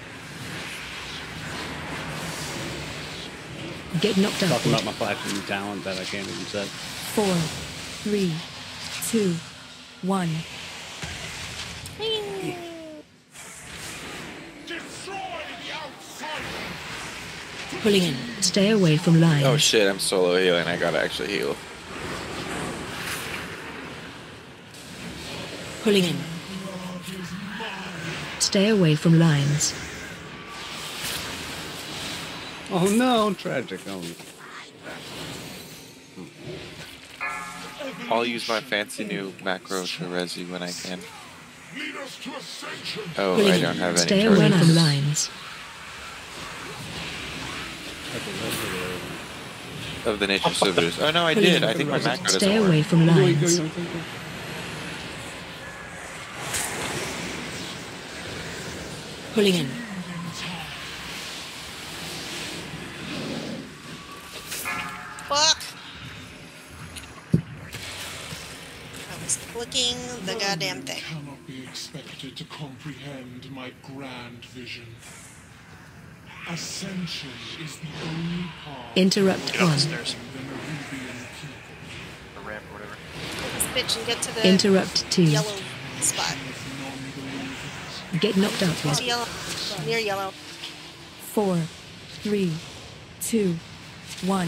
Get knocked out, Talking about my flashing talent that I can't even set. Four, three, two, one. Pulling in. Stay away from lines. Oh shit, I'm solo healing. I gotta actually heal. Pulling in. Stay away from lines. Oh no, tragic. Oh, I'll use my fancy new macro to res you when I can. Lead us to ascension. Oh, I don't in. have any Stay away from lines. Of the nature servitors. Oh no, I did. I think my macro doesn't Stay work. away from lines. Pulling in. Fuck! I was clicking the goddamn thing. cannot be expected to comprehend my grand vision. Ascension is the only path Interrupt Get up the one. stairs. the Nerubian people. The ramp or whatever. This bitch and get to the Interrupt two. yellow spot. Get knocked out Get one. yellow. Near yellow. Four, three, two, one.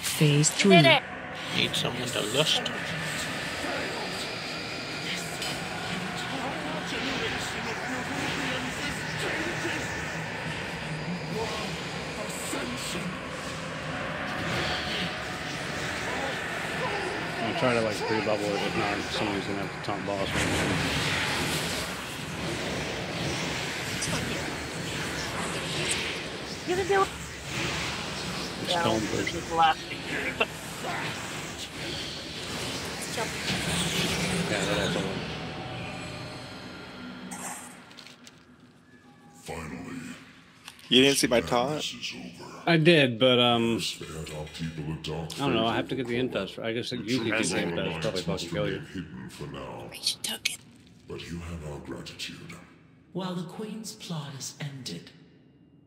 Phase three. Need someone to lust. I'm gonna try to like pre-bubble it. If not, somebody's gonna have to taunt boss. You can do it. Yeah, Stone this person. is the last victory, but Yeah, that has a Finally, You didn't see my taunt? I did, but um, spared our people a dark I don't know. I have to get the infest. I guess you could get the Our infest. Probably alliance fucking must kill you. remain hidden for now. But you have our gratitude. While the Queen's plot is ended,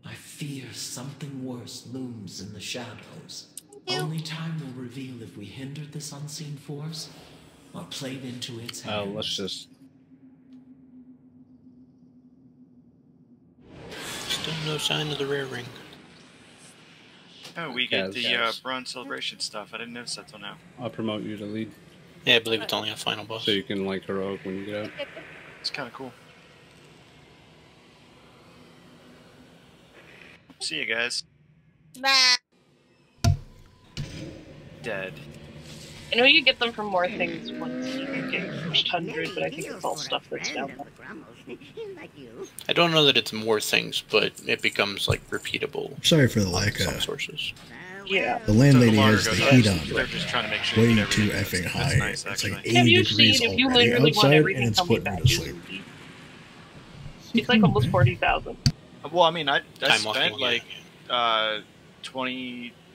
I fear something worse looms in the shadows. Only time will reveal if we hindered this unseen force or played into its Uh, hands. let's just. Still no sign of the rare ring. Oh, we Yeah, get the uh, bronze celebration stuff. I didn't notice that till now. I'll promote you to lead, Yeah, I believe it's only a final boss. so you can like heroic when you get out. It's kind of cool. See you guys. Nah. Dead. I know you get them from more things once you get your first hundred, but I think it's all stuff that's down there. I don't know that it's more things, but it becomes like repeatable. Sorry for the lack of. sources. Yeah. The landlady So the has the heat on They're just trying to make sure way too effing high. that's nice, it's like 80 Have you degrees seen if you already literally want outside, everything and it's coming putting me to sleep. It's like almost forty thousand. Well, I mean, I, I spent like uh,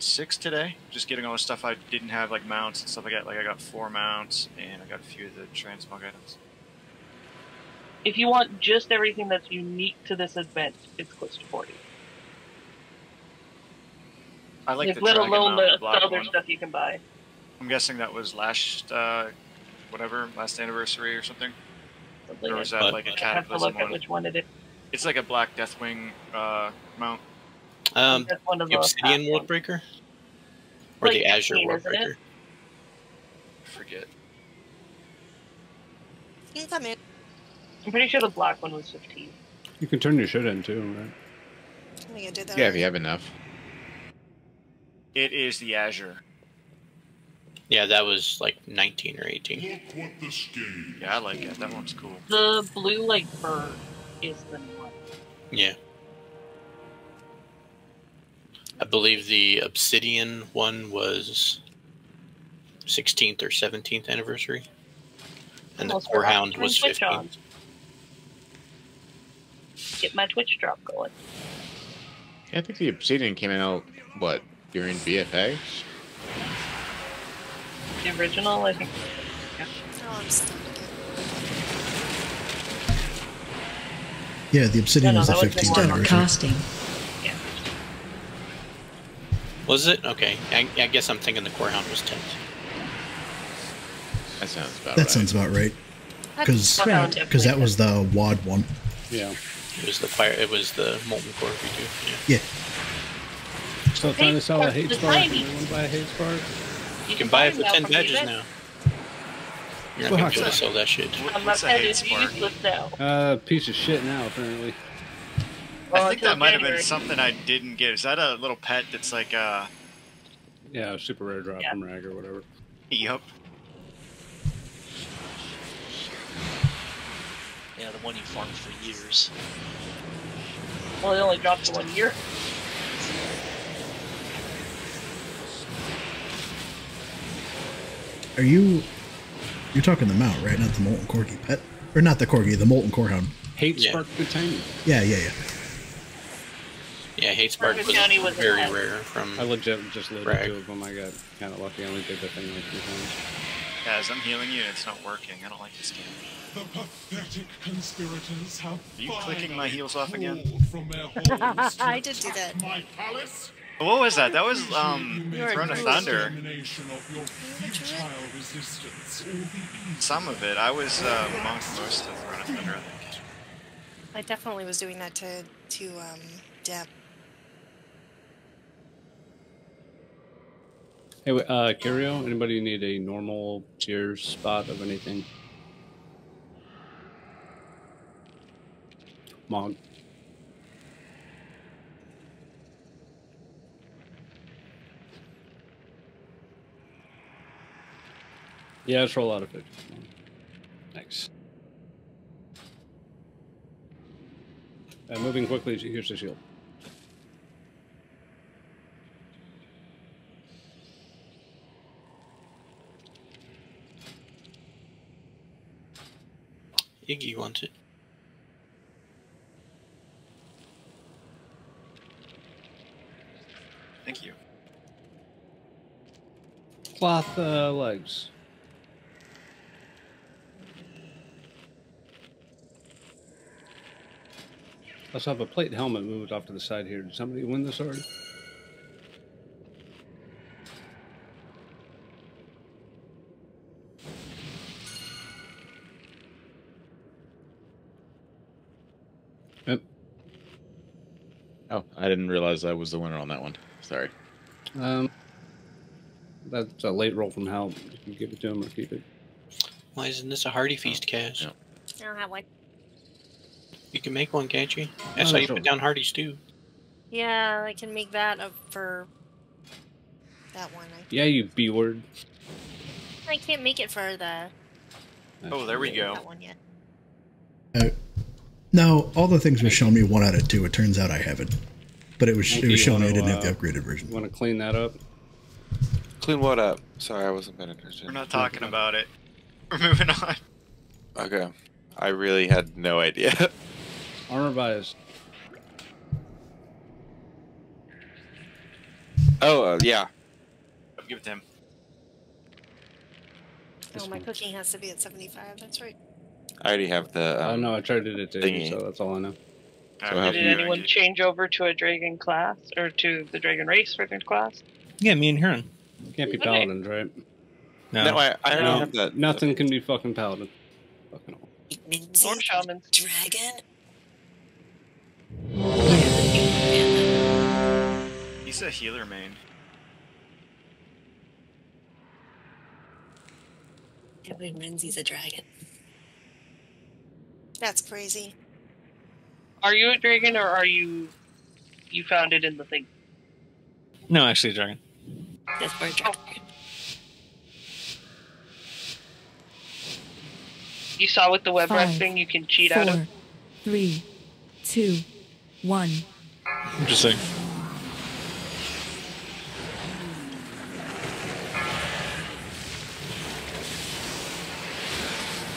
26 today, just getting all the stuff I didn't have, like mounts and stuff like that. Like I got four mounts, and I got a few of the transmog items. If you want just everything that's unique to this event, it's close to forty. I like Like, the let alone the, the other one. stuff you can buy. I'm guessing that was last, uh, whatever, last anniversary or something. Or was that But- like a I have to cataclysm look at one? which one it is. It's like a black Deathwing uh, mount. Um, one of the the Obsidian past Worldbreaker? Or Like the Azure 15, World isn't it? Breaker? I forget. You can come in. I'm pretty sure the black one was fifteen. You can turn your shit in too, right? I think I did that. Yeah, if you have enough. It is the Azure. Yeah, that was like 19 or 18. Look what this game. Yeah, I like it. That one's cool. The blue like bird is the new one. Yeah. I believe the Obsidian one was 16th or 17th anniversary. And the Almost Core Hound was Twitch 15th. on. Get my Twitch drop going. Yeah, I think the Obsidian came out, what, during BFA? The original, I think. Yeah. Oh, Yeah, the Obsidian No, no, was the that was the 15th one. Start anniversary. casting. Yeah. Was it? Okay. I, I guess I'm thinking the Core Hound was 10th. That sounds about right. That right. sounds about right. Because Correct. that was the WoD one. Yeah. It was the fire. It was the Molten Core redo. Yeah. Yeah. Still trying to sell a hate The spark. You want to buy a Hatespark? You can buy it for 10 badges eBay. now. You're not gonna be able to sell that shit. My What's a pet hate is spark? useless now. Uh, piece of shit now, apparently. Well, I think until that might have been something I didn't get. Is that a little pet that's like uh Yeah, super rare drop Yeah. from Rag or whatever. yup. Yeah, the one you farmed for years. Well, it only dropped for one year. Are you? You're talking the mount, right? Not the molten corgi pet, or not the corgi, the molten core hound. Hate Yeah. spark the tiny. Yeah, yeah, yeah. Yeah, Hatespark Purvis was County was very alive. rare from. I legit just loaded Bragg. two of them. I got kind of lucky. I only did the thing like two times. Guys, I'm healing you it's not working. I don't like this game. The pathetic conspirators have Are you clicking my heels off again? from their I did do that. my palace. What was that? That was um You're Throne of. Thunder. Of your futile resistance or the evil Some of it. I was uh, monk most of Throne of Thunder, I think. I definitely was doing that to to um Deb. Hey, uh, Curio, anybody need a normal tier spot of anything? Mog. Yeah, let's roll out of it. Thanks. Uh, moving quickly, here's the shield. Iggy wants it. Thank you. Cloth uh, legs. Also have a plate helmet moved off to the side here. Did somebody win this already? Realize I was the winner on that one. Sorry. Um, that's a late roll from Hal. You can give it to him or keep it. Why isn't this a hearty feast, Kaz? I don't have one. You can make one, can't you? That's Oh, how you sure. put down hearty stew. Yeah, I can make that up for that one. I, Yeah, you B word. I can't make it for the Oh, there we go. that one yet. Uh, now, all the things were showing me one out of two. It turns out I haven't. But it was it was showing I didn't have the uh, upgraded version. Want to clean that up? Clean what up? Sorry, I wasn't paying attention. We're not talking about it. We're moving on. Okay. I really had no idea. Armor bias. oh, uh, yeah. Give it to him. Oh, my cooking has to be at 75. That's right. I already have the. Oh Um, no, I traded it to you, so that's all I know. So how Did anyone change over to a dragon class or to the dragon race for their class? Yeah, me and Huron. Can't be Okay. paladins, right? No. No, I, I already No, have that. Nothing can be fucking paladin. Fucking all. Or shaman. Dragon? He's a healer main. Every Renzi's a dragon. That's crazy. Are you a dragon or are you you found it in the thing? No, actually, a dragon. That's for a dragon. You saw with the web Five, resting you can cheat out of? Four, three, two, one. Interesting.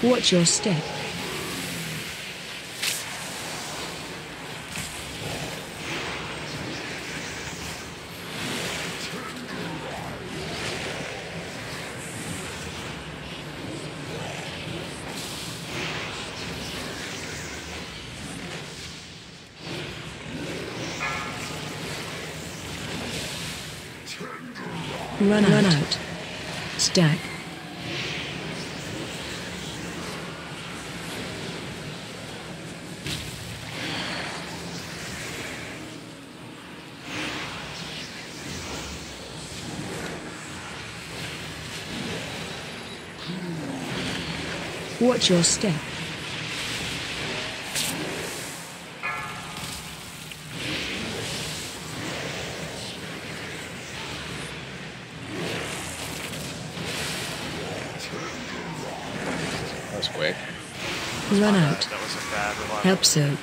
Watch your step. Run out. Out. Stack. Watch your step. Run out. That was a bad revival. Help soak.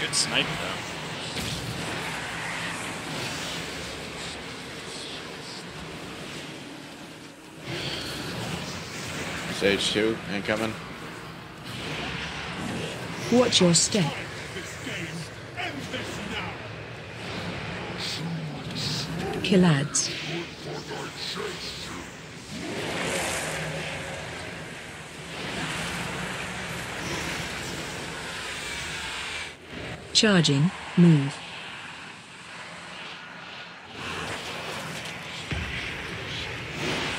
Good snipe though. Stage two incoming. Watch your step. Kill Charging. Move.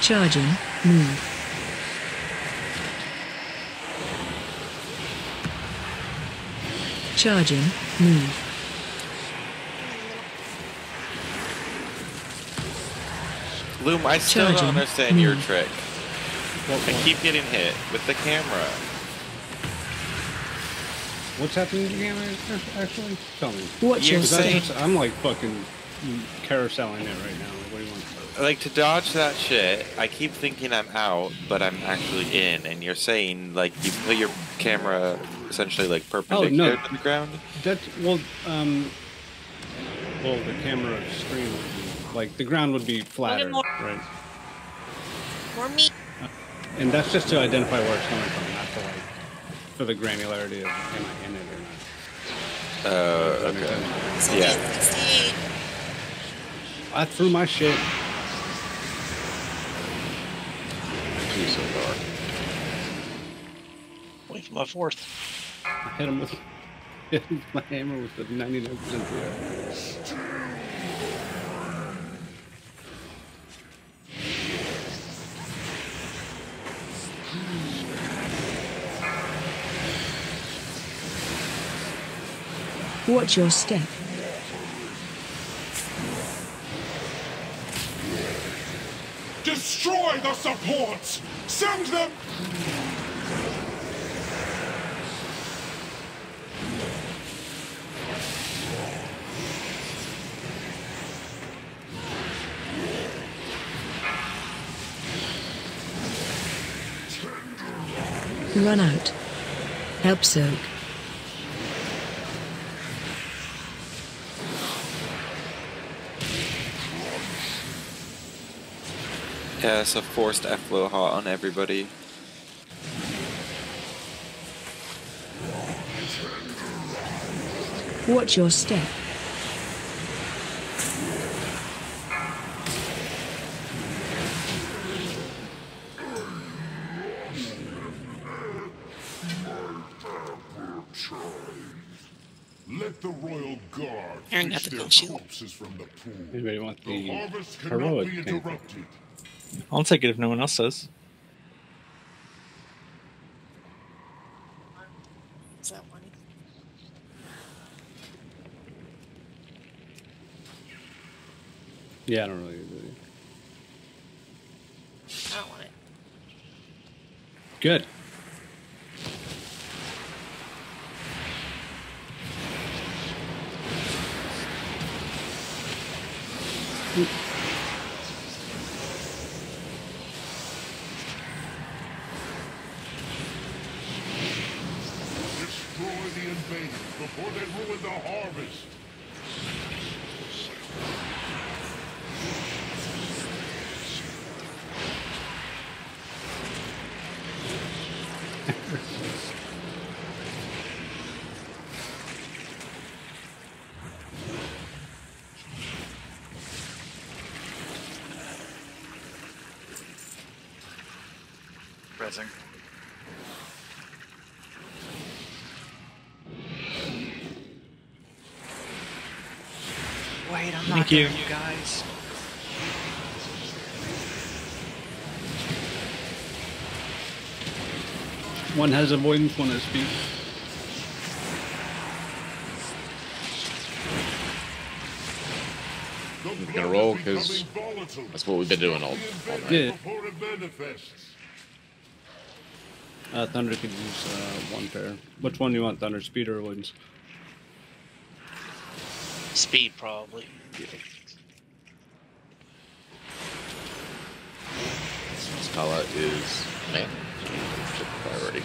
Charging. Move. Charging. Move. Loom, I still Charging. don't understand your Hmm. trick. I keep getting hit with the camera. What's happening to the camera, actually? Tell me. Watch You're your Because that's saying- what's- I'm like fucking carouseling it right now. What do you want? Like to dodge that shit, I keep thinking I'm out, but I'm actually in. And you're saying like you put your camera essentially like perpendicular to the ground. That's well, um, well, the camera screen would be like the ground would be flatter, more. right? More meat. And that's just to identify where it's coming from, not to like for the granularity of am I in it or not. Uh, Does that make okay. sense? Yeah. I threw my shit. He's so dark. Wait for my fourth. I hit him with, hit him with my hammer with the 99% Watch your step. Destroy the supports! Send them! Run out. Help soak. Yeah, it's a forced F hot on everybody. Watch your step. Let the royal guard Aaron got the their cool shield. corpses from the pool. Anybody want The the harvest cannot heroic be thing? Interrupted. I'll take it if no one else says. Is that one? Yeah, I don't really. really. I don't want it. Good. Destroy before they ruin the harvest. Thank you. you guys. One has avoidance, one has speed. The gonna roll because that's what we've been doing all, all night. Yeah. before it manifests. Uh, Thunder could use uh, one pair. Which one do you want, Thunder? Speed or avoidance? Speed, probably. Scala is man. Shit priority.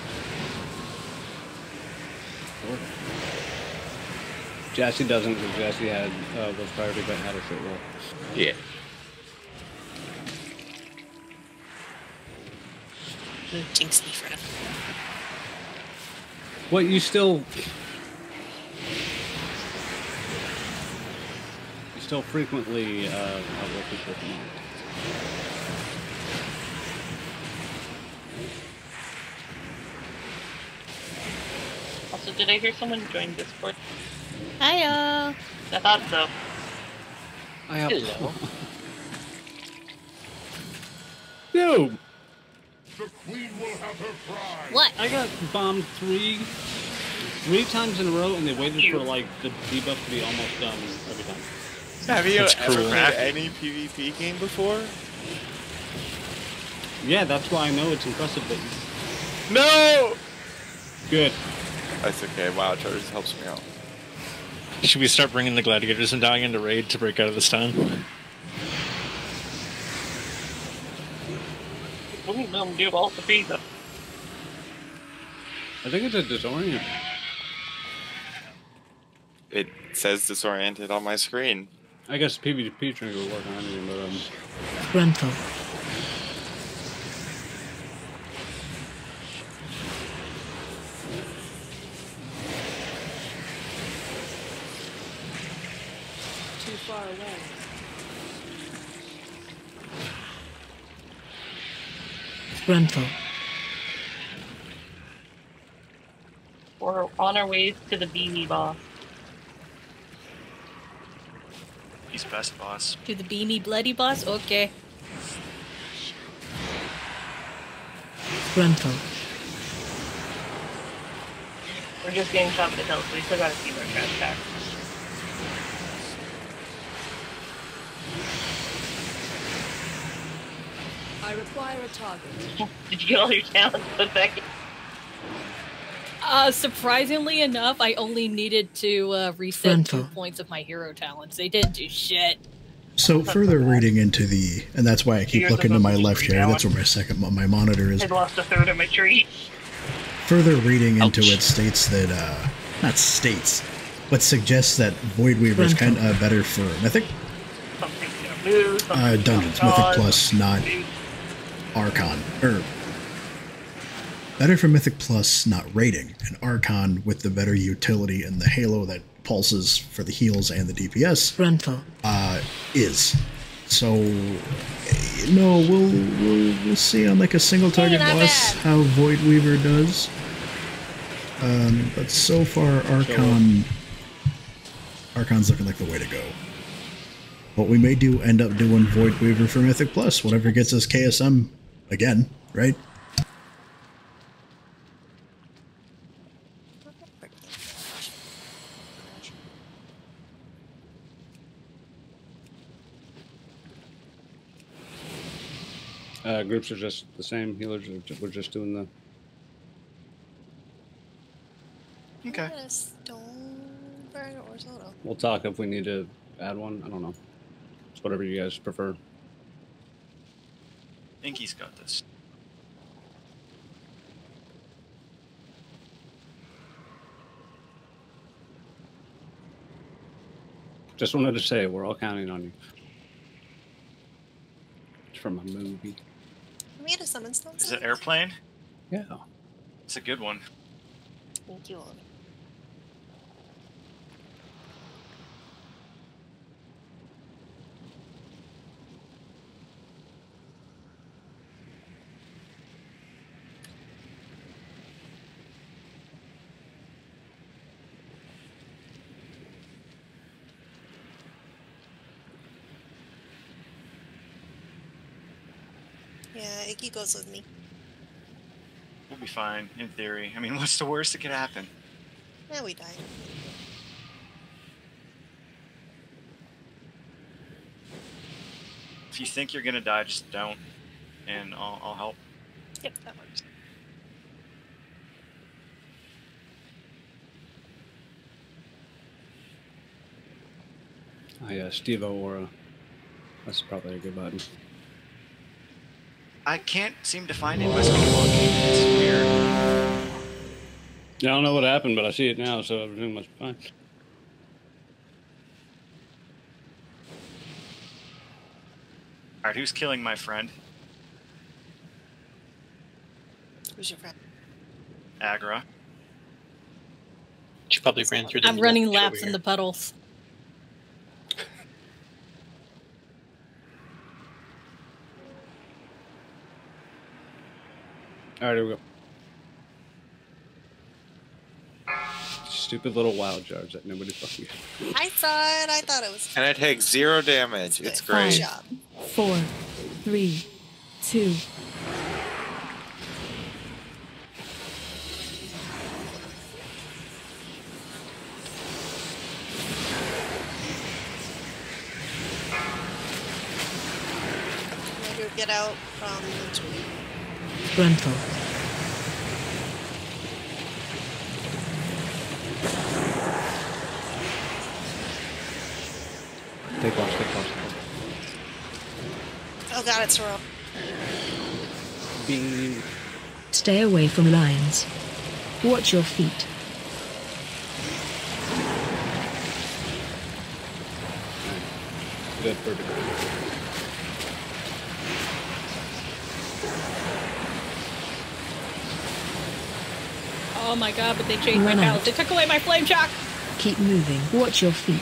Jassy doesn't because Jassy had uh, was priority but had a short roll. Yeah. Jinx me forever. What you still still frequently uh, outwork people at the. Also, did I hear someone join Discord? Hiya. I thought so. I have Hello. Dude, The queen will have her prize. What? I got bombed three three times in a row, and they waited for like the debuff to be almost done every time. Have you That's ever cruel. played any PvP game before? Yeah, that's why I know it's impressive that you... No! Good. That's okay. WoW Charters helps me out. Should we start bringing the gladiators and dying into raid to break out of this town? Wouldn't them do all the pizza? I think it's a disorient. It says disoriented on my screen. I guess PvP trigger would work on anything, but um. Gruntle. Too far away. Gruntle. We're on our way to the BB boss. He's best boss. To the beamy bloody boss? Okay. Gruntle. We're just getting top of the hill, so we still gotta see our trash back. I require a target. Did you get all your talents put back in? Uh, surprisingly enough, I only needed to uh, reset two points of my hero talents. They didn't do shit. So further reading into the, and that's why I keep You're looking to my left here. That's where my second, my monitor is. I lost a third of my tree. Further reading into it states that, uh, not states, but suggests that Voidweaver is kind of better for Mythic Something's gonna move. uh, dungeons, gonna Mythic cause, Plus, not Archon, or better for Mythic Plus, not rating, and Archon with the better utility and the Halo that pulses for the heals and the DPS Gruntle. uh, is. So, eh, no, we'll, we'll we'll see on like a single target not boss how Voidweaver does. Um, but so far, Archon, Archon's looking like the way to go. But we may do end up doing Voidweaver for Mythic Plus, whatever gets us KSM again, right? Uh, groups are just the same. Healers are ju- we're just doing the. Okay. Stoneburn or Soto. We'll talk if we need to add one. I don't know. It's whatever you guys prefer. Inky's got this. Just wanted to say we're all counting on you. It's from a movie. Can we get a summon stone? Is it airplane? Yeah. It's a good one. Thank you. Yeah, Icky goes with me. We'll be fine, in theory. I mean, what's the worst that could happen? Yeah, we die. If you think you're gonna die, just don't, and I'll, I'll help. Yep, that works. Oh yeah, Steve Aura. That's probably a good button. I can't seem to find it. Must be logging. It's weird. Yeah, I don't know what happened, but I see it now, so everything must be fine. All right, who's killing my friend? Who's your friend? Agra. She probably ran through the. I'm running laps in the puddles. All right, here we go. Stupid little wild charge that nobody fucking. I saw it. I thought it was. And I take zero damage. It's Good great. job. Four, three, two. Get out from the tree. Gruntle. Take watch, take watch. God, it's rough. Beam. Stay away from lines. Watch your feet. Good vertical. Oh my god, but they changed my Run palace. out. They took away my flame shock. Keep moving. Watch your feet.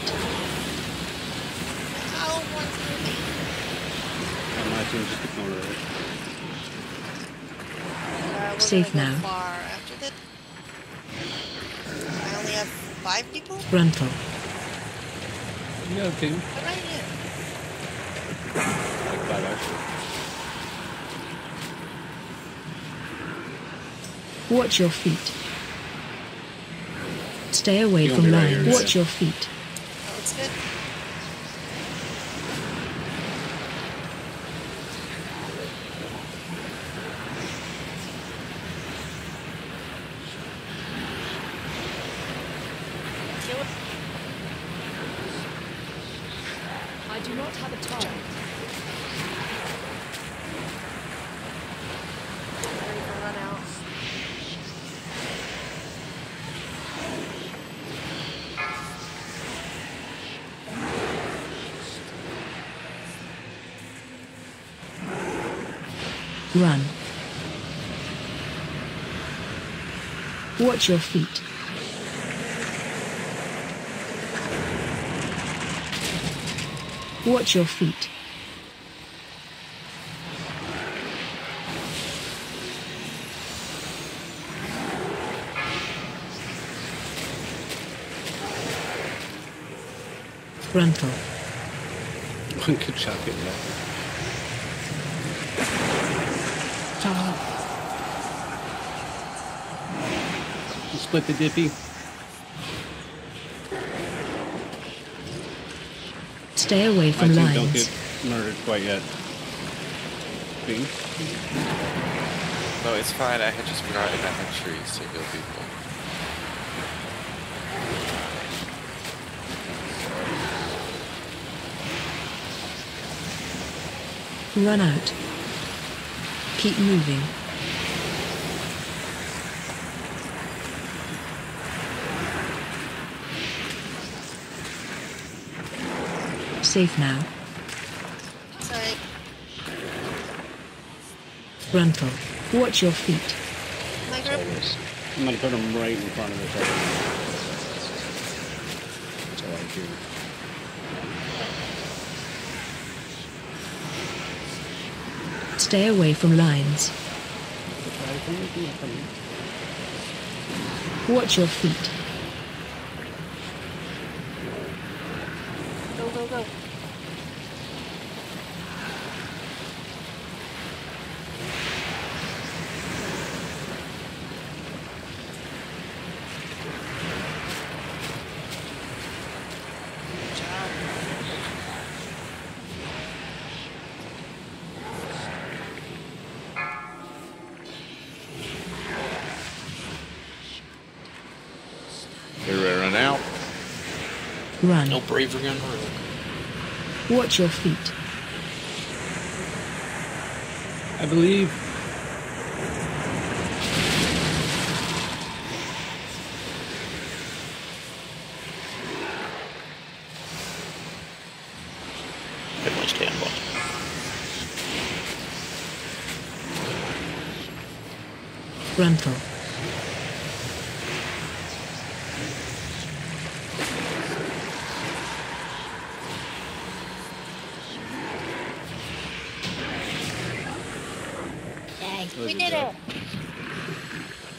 Oh, one's moving. My team just ignored it. Uh, Safe now. Far after that. I only have five people. Gruntle. Yeah, team. What I do? Like five actually. Watch your feet. Stay away You'll from be right lines. Watch your feet. Oh, it's good. Kill it. I do not have a target. Ready for run out. Run. Watch your feet. Watch your feet. Gruntle. One good shot getting that. Split the dippy. Stay away My from team don't get murdered quite yet. Beam. No, oh, it's fine. I had just forgotten I had trees to heal people. Run out. Keep moving. Safe now. Sorry. Gruntle. Watch your feet. My group. I'm gonna put him right in front of the target. That's all I do. Stay away from lines. Watch your feet. Run. No bravery on the road. Watch your feet. I believe. Hit my standby. Gruntle. Really We good did job. it.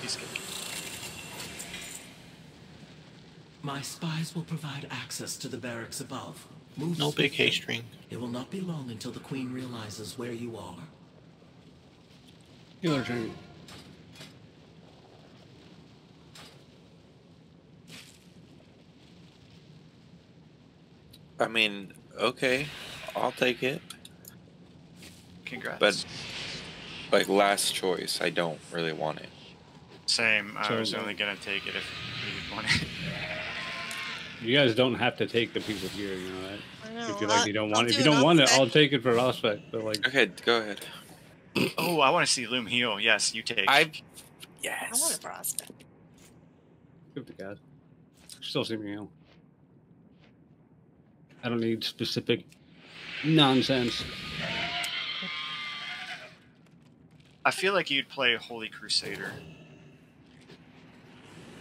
He's good. My spies will provide access to the barracks above. Move No big swiftly. haystring. It will not be long until the queen realizes where you are. Healer training. I mean, okay, I'll take it. Congrats. But like last choice, I don't really want it. Same. I So- was only gonna take it if you didn't want it. You guys don't have to take the piece of gear, you know that. I. If you like, I'll- you don't want it. If you don't want it. I'll take it for Prospect. But like, Okay, go ahead. oh, I want to see Loom heal. Yes, you take. I Yes. I want yes. a prospect. give it to God. Still see me heal. I don't need specific nonsense. I feel like you'd play Holy Crusader.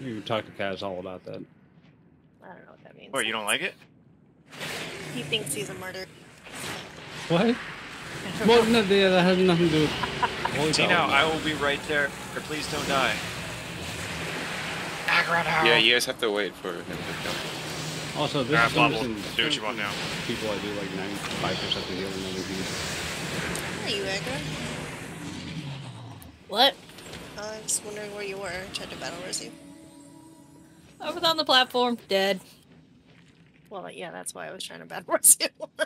You can talk to Kaz all about that. I don't know what that means. What, you don't like it? He thinks he's a martyr. What? Well, no, yeah, that has nothing to do with. Holy See now, I will be right there. Or please don't die. Aggro now. Yeah, you guys have to wait for him to come. Also, this Grab is bubble. something- Do what you want now. People I do like 95% of healing and everything. Are you aggro? What? I was wondering where you were. I Tried to battle res you. I was on the platform, dead. Well, yeah, that's why I was trying to battle res you.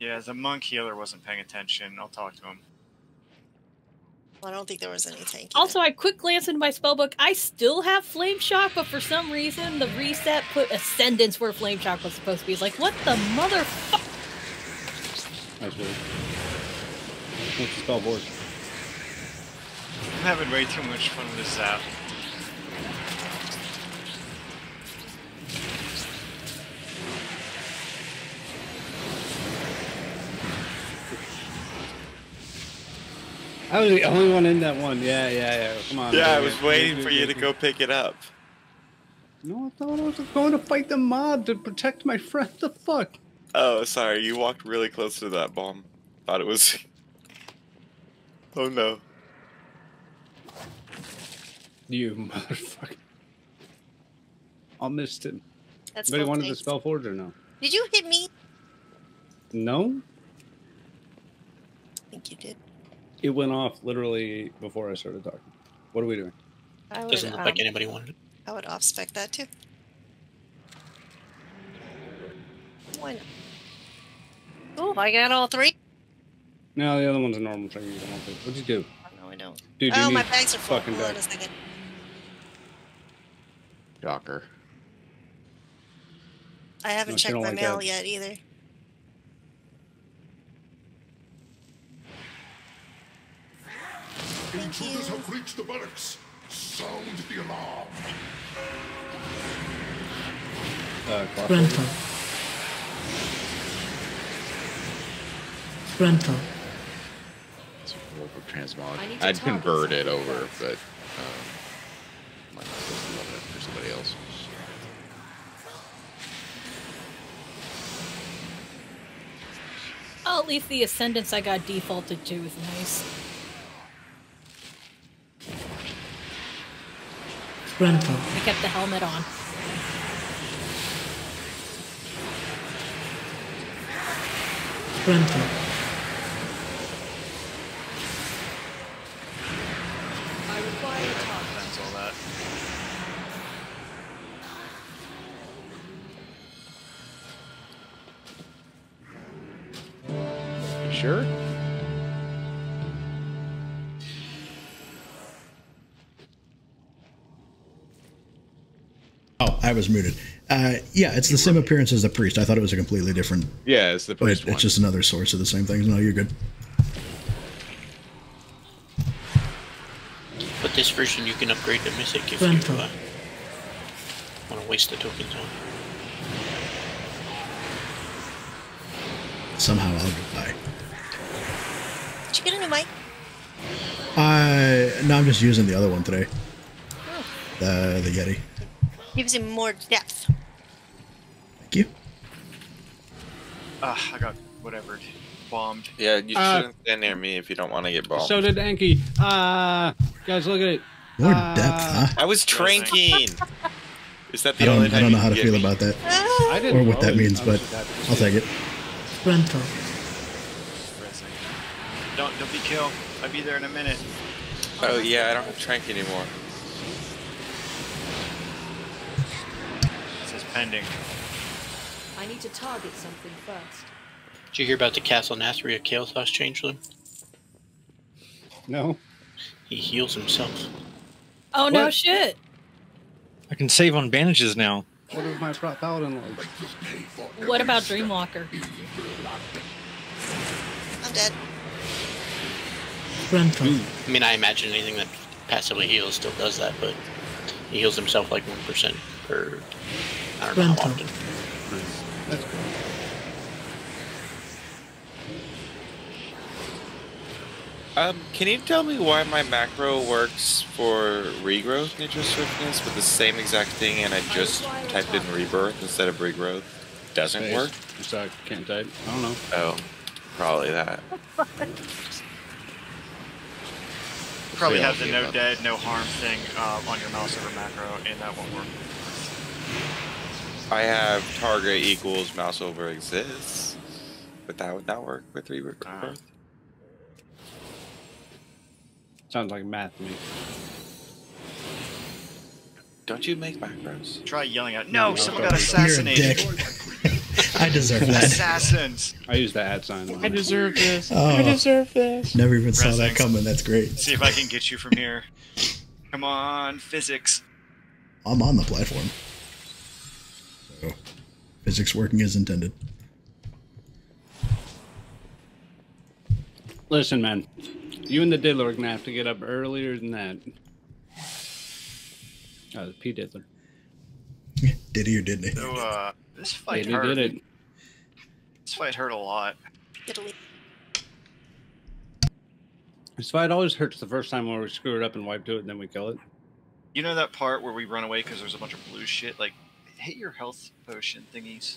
Yeah, the monk healer wasn't paying attention. I'll talk to him. well, I don't think there was any tank. Also, I quick glanced into my spellbook. I still have Flame Shock, but for some reason, the reset put Ascendance where Flame Shock was supposed to be. It's like, what the motherfucker? That's weird. What's the spell board? I'm having way too much fun with this zap. I was the only one in that one. Yeah, yeah, yeah. Come on. Yeah, I was it. waiting for you to go pick it up. No, I thought I was going to fight the mob to protect my friend. The fuck? Oh, sorry, you walked really close to that bomb. Thought it was. Oh no. You motherfucker. I missed him. That's Anybody both wanted to spell forge or no? Did you hit me? No? I think you did. It went off literally before I started talking. What are we doing? I would, Doesn't look like um, anybody wanted it. I would off spec that too. Why not? Oh, I got all three. No, the other one's a normal thing. You don't want to. What'd you do? No, I don't. Dude, oh, my need bags are full. fucking Hold on a second. Shocker. I haven't No, checked my like mail that. yet either. Intruders have reached the barracks. Sound the alarm. Uh, Gruntle. Gruntle. Roll for transmog. I I'd convert it over, but um, might not supposed to love it for somebody else. Oh, at least the Ascendance I got defaulted to is nice. Gruntle. I kept the helmet on. Gruntle. I require a talk. That's all that. You sure? I was muted. Uh, yeah, it's the same appearance as the priest. I thought it was a completely different. Yeah, it's the But priest it, it's just another source of the same things. No, you're good. But this version you can upgrade the Mythic if Gruntle. you uh, want to waste the tokens on. Somehow I'll get by. Did you get a new mic? Uh, no, I'm just using the other one today. The the Yeti. Gives him more depth. Thank you. Ah, I got whatever. bombed. Yeah, you Uh, shouldn't stand near me if you don't want to get bombed. So did Anki. Ah, guys, look at it. More Ah. depth, huh? I was tranking. Is that the I don't, only I don't know how to feel me? about that. I didn't Or what that means, but just happy to I'll take it. Rental. Don't don't be killed. I'll be there in a minute. Oh yeah, I don't have trank anymore. It says pending. I need to target something first. Did you hear about the Castle Nathria Kael'thas changeling? No. He heals himself. Oh no shit. I can save on bandages now. What my prop paladin like? What about Dreamwalker? I'm dead. Gruntle. I mean, I imagine anything that passively heals still does that, but he heals himself like 1% per. I don't know how Gruntle. often. That's cool. Um, can you tell me why my macro works for regrowth ninja swiftness with the same exact thing and I just typed in rebirth instead of regrowth? Doesn't Space. work? Just I can't type. I don't know. Oh, probably that. Probably have the no dead, no harm thing uh, on your mouse over macro, and that won't work. I have target equals mouse over exists, but that would not work with rebirth. Ah. Sounds like math to me. Don't you make macros? Try yelling out, no, No, someone got assassinated. You're a dick. I deserve that. Assassins. I use the ad sign. I deserve this. Oh. I deserve this. Never even saw that coming. That's great. See if I can get you from here. Come on, physics. I'm on the platform. So, physics working as intended. Listen, man. You and the diddler are gonna have to get up earlier than that. Oh, the P diddler. Did he or didn't he? So, uh, this fight Did he hurt. did it. This fight hurt a lot. Italy. This fight always hurts the first time when we screw it up and wipe to it, and then we kill it. You know that part where we run away because there's a bunch of blue shit? Like, hit your health potion thingies.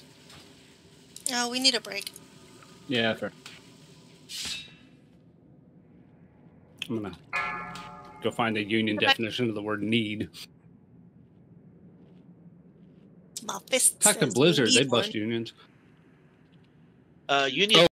Oh, we need a break. Yeah, fair. I'm gonna go find the union definition of the word need. My fist. Talk to says we Blizzard, they bust one. unions. Uh, Union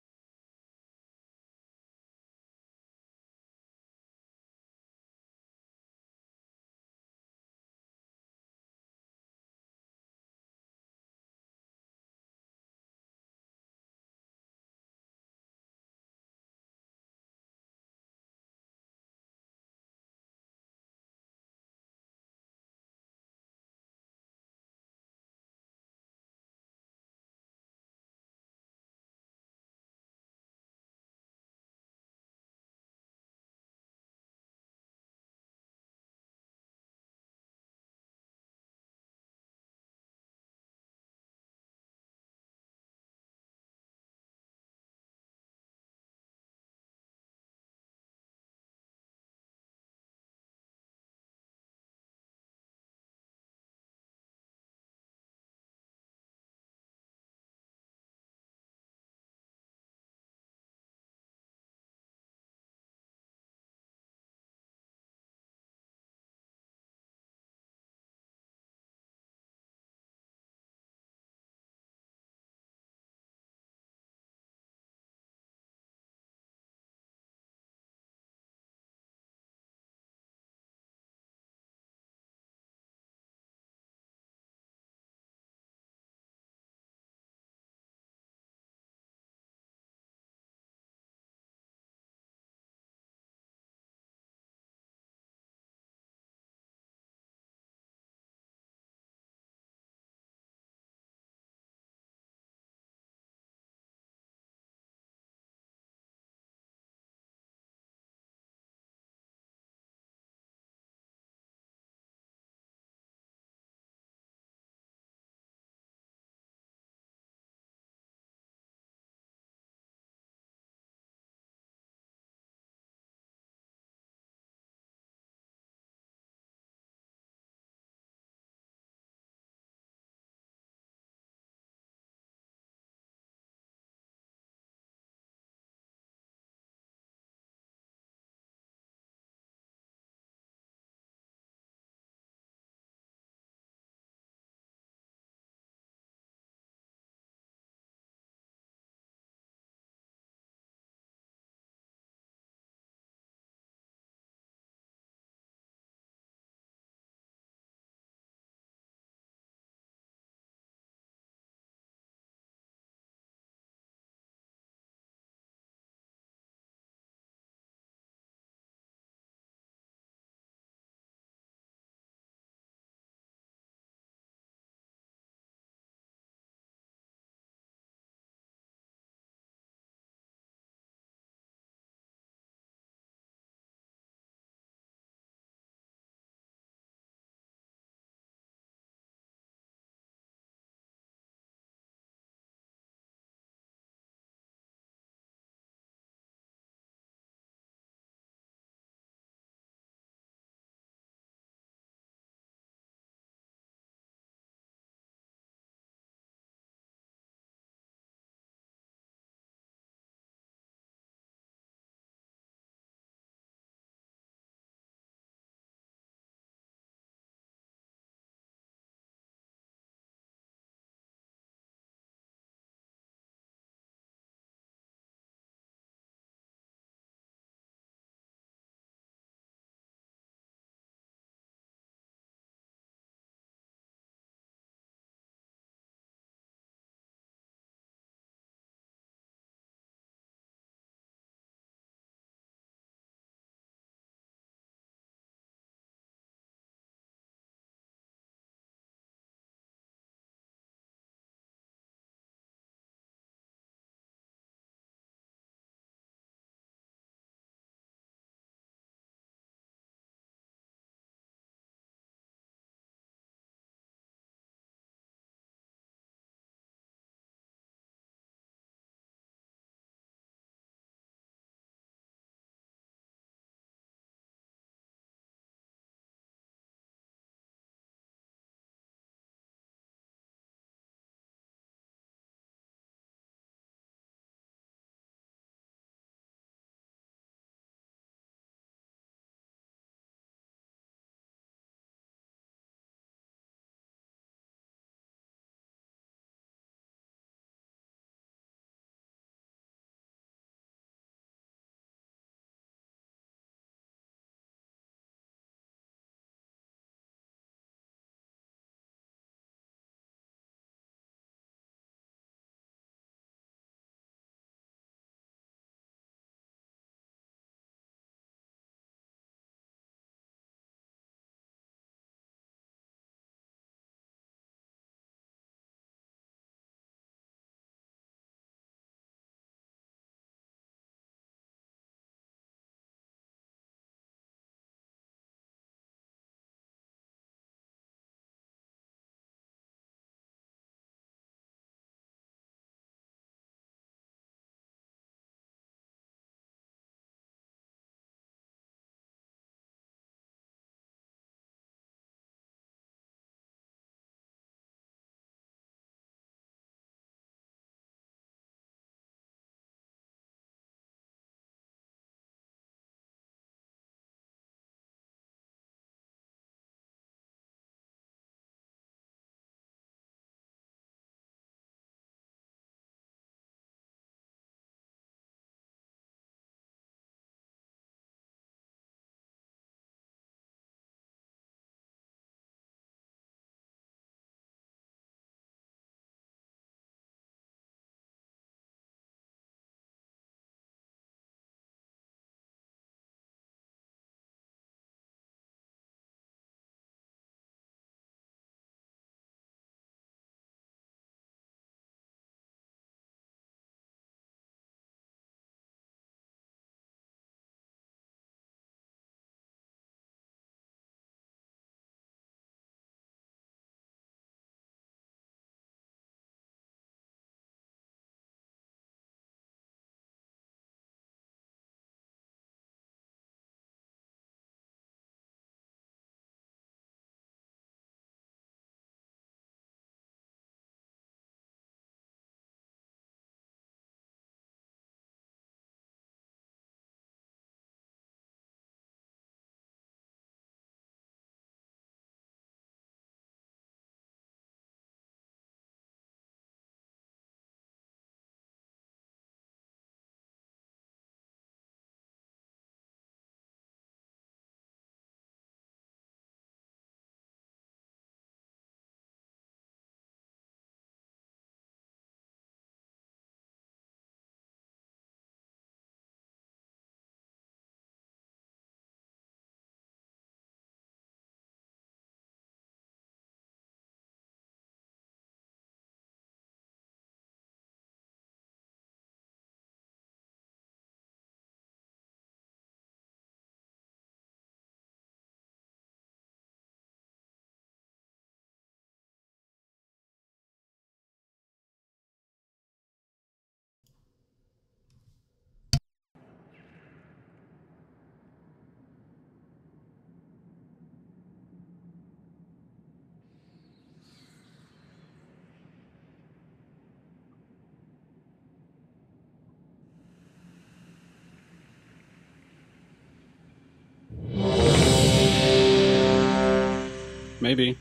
Maybe.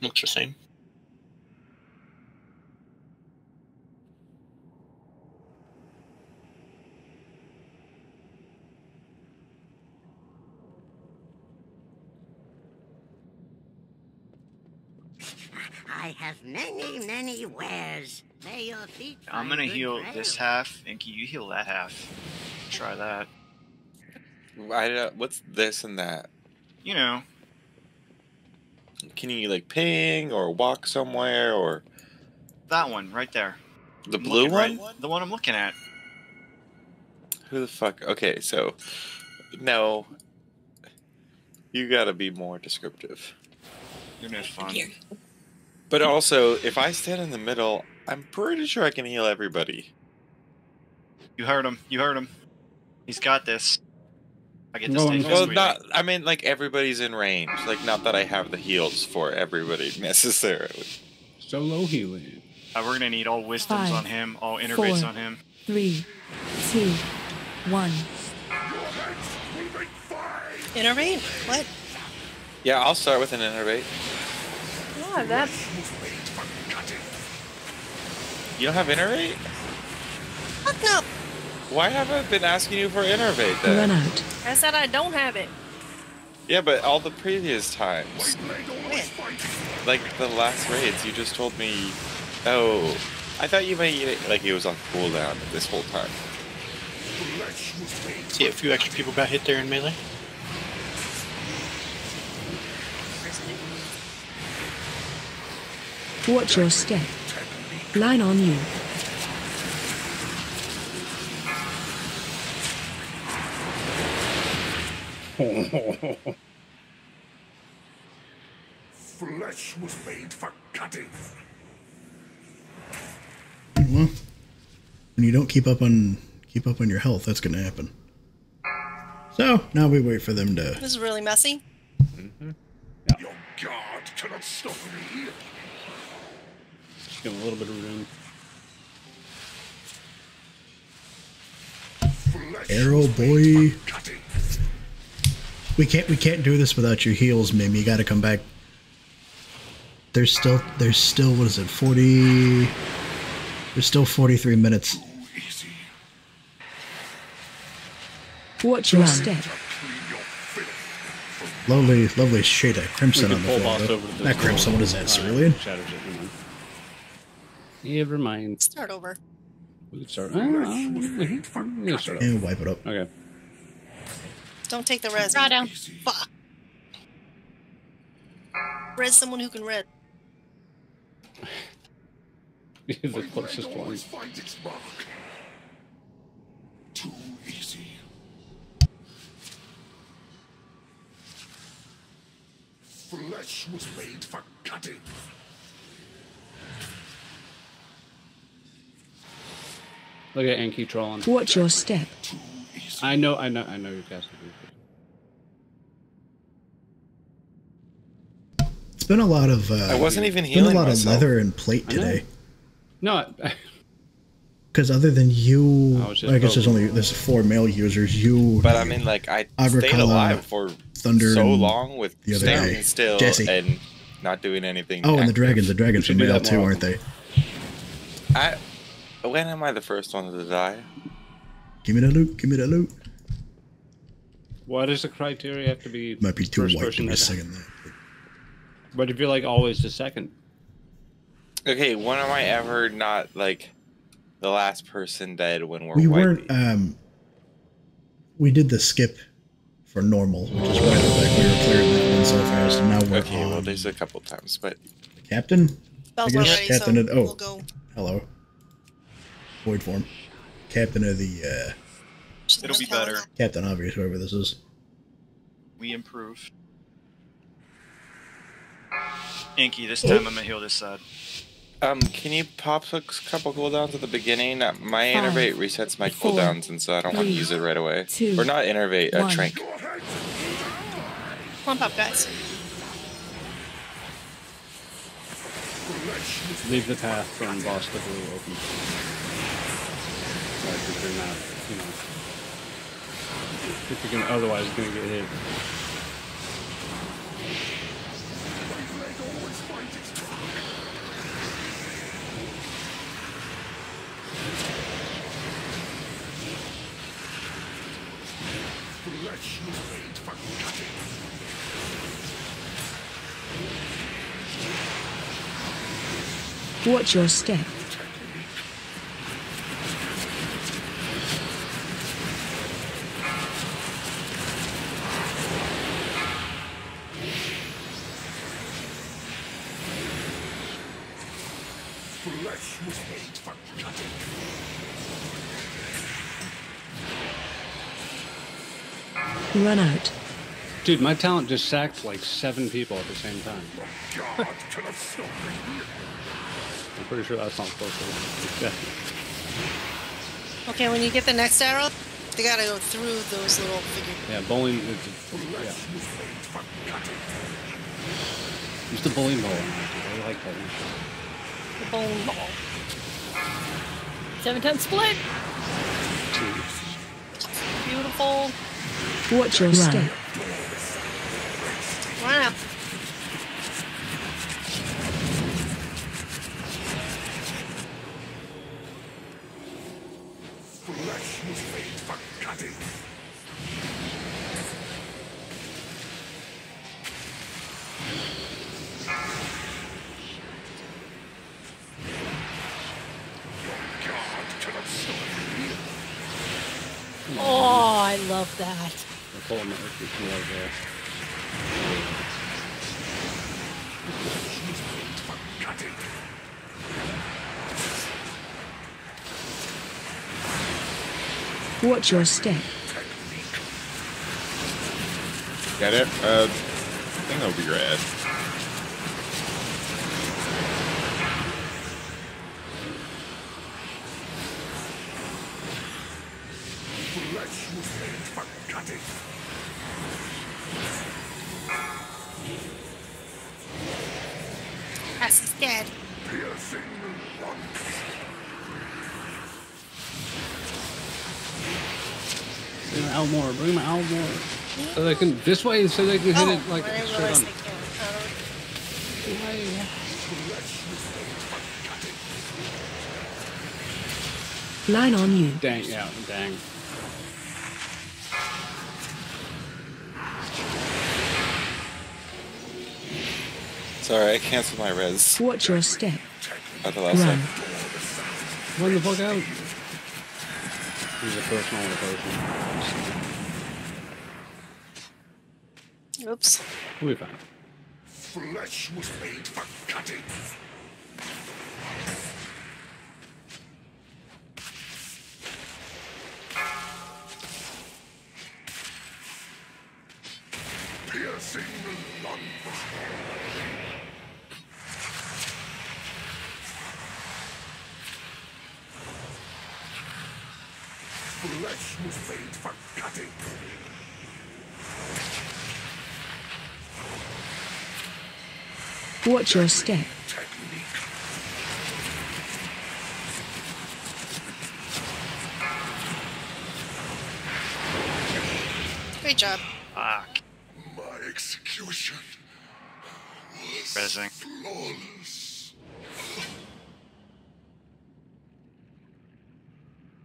Looks the same. I have many, many wares. May your feet I'm gonna heal trail. this half. Inky, you heal that half. Try that. I don't, what's this and that? You know, Can you like ping or walk somewhere or that one right there. the I'm blue one? right- the one I'm looking at. Who the fuck? Okay, so no, you gotta be more descriptive. You're just fun. Here. But also, if I stand in the middle, I'm pretty sure I can heal everybody. You heard him. You heard him. He's got this. I get to stay well, this not. I mean, like everybody's in range. Like, not that I have the heals for everybody necessarily. Solo healing. Uh, we're gonna need all wisdoms Five, on him, all innervates on him. Three, two, one. Innervate? What? Yeah, I'll start with an innervate. Yeah, that's You don't have innervate? Fuck no. Why have I been asking you for innervate Run then? out. I said I don't have it. Yeah, but all the previous times, like the last raids, you just told me, oh, I thought you made it like it was on cooldown this whole time. See, a few extra people got hit there in melee. Watch your step. Line on you. Flesh was made for cutting. Well, when you don't keep up on keep up on your health, that's going to happen. So now we wait for them to. This is really messy. Mm-hmm. Your guard cannot stop me. Just give him a little bit of room. Arrow boy. We can't we can't do this without your heals, Mim. You got to come back. There's still there's still what is it? Forty. There's still forty three minutes. Watch your step. Lovely, lovely shade of crimson We on the floor. boss over to Not crimson. What is that? Cerulean? Shadows. Never mind. Start over. We can start. Uh, we can start. And wipe it up. Okay. Don't take the res. Draw down. Fuck. Res someone who can red. the closest one. Always find its mark. Too easy. Flesh was made for cutting. Look at Anki trolling. Watch your step. I know, I know, I know you're casting. It's been a lot of. Uh, I wasn't even it's been a lot myself. of leather and plate today. No, Because other than you, I I guess there's only there's four male users. You, But I mean, like I stayed Agricola, alive for Thunder, so long with the other standing guy, still Jesse. and not doing anything. oh, and the dragons. The dragons are should do male that too, aren't they? I, when am I the first one to die? Give me that loot. Give me that loot. why does the criteria have to be Might be too first white to person be second. That. But if you're like always the second, Okay, when am I ever not like the last person dead when we're We wiping? weren't. Um, we did the skip for normal, which is why like we were clearing that one so fast, and now we're Okay, on well, there's a couple times, but captain. Spells I guess ready, captain so of oh, we'll go. hello, void form, captain of the uh, It'll be better. captain obvious whoever this is. We improve. Inky, this time I'm gonna heal this side. um, can you pop a couple cooldowns at the beginning? Uh, My Five, innervate resets my four, cooldowns, and so I don't want to use it right away. two, or not innervate, uh, one. trank. Come on, up, guys. leave the path from boss to blue open. Like if you're not, you know. If you're gonna, otherwise, you're gonna get hit. Was made for. Watch your step. Run out. Dude, my talent just sacked like seven people at the same time. God could have stopped me. I'm pretty sure that's not supposed to. Yeah. Okay, when you get the next arrow, they gotta go through those little figure. Yeah, bowling. It's, yeah. Use the bowling ball. I like bowling. The bowling ball. Seven ten split. Beautiful. Watch your step. Run up. Flesh was made for cutting. God could have stopped me. Oh, I love that. I'm pulling my Urkiku right there. Flesh was made for cutting. Watch your step. Got it? Uh, I think that'll be red. Flesh was made for cutting. Cass is dead. Piercing lunge. Bring my Elmore. Bring my Elmore. So they can this way, so they can hit Oh, it like I didn't straight on. they can. Line on you. Dang, yeah, dang. Sorry, I canceled my res. Watch your step. At the last Run. second. Run the fuck out. He's a personal person. Oops. Flesh was made for cutting. Watch your step. Great job. Fuck. My execution was Rezzing. flawless.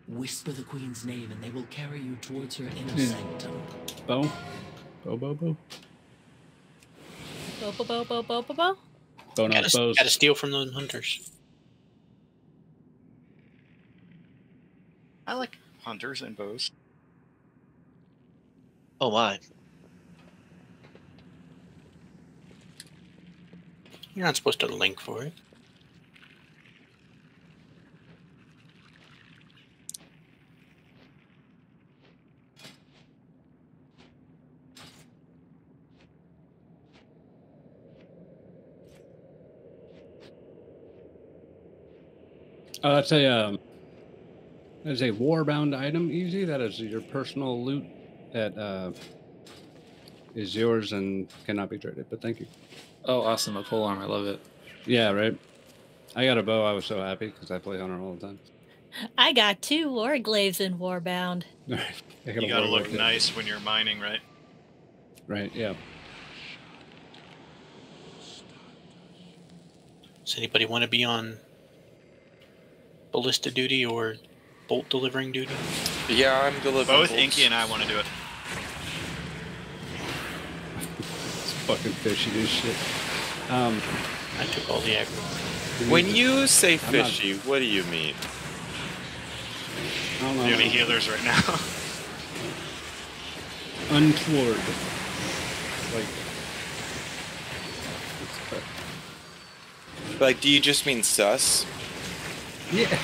Whisper the queen's name and they will carry you towards her inner Yeah. sanctum. Bo? Bo, bo, bo. Bo bo bo bo bo bo bo. Bo, Gotta, bows. gotta steal from those hunters. I like hunters and bows. Oh my. You're not supposed to link for it. Oh, that's a um, that is a warbound item. Easy. That is your personal loot that uh, is yours and cannot be traded. But thank you. Oh, awesome! A pole arm. I love it. Yeah, right. I got a bow. I was so happy because I play hunter all the time. I got two Warglaives in Warbound. I You gotta gotta look it. nice when you're mining, right? Right, yeah. Does anybody want to be on ballista duty or bolt delivering duty? Yeah, I'm delivering. Both bolts. Inky and I want to do it. It's fucking fishy as shit. Um, I took all the aggro. When you say I'm not- fishy, what do you mean? I don't know. Any healers right now? untoward. Like, Like, do you just mean sus? Yeah.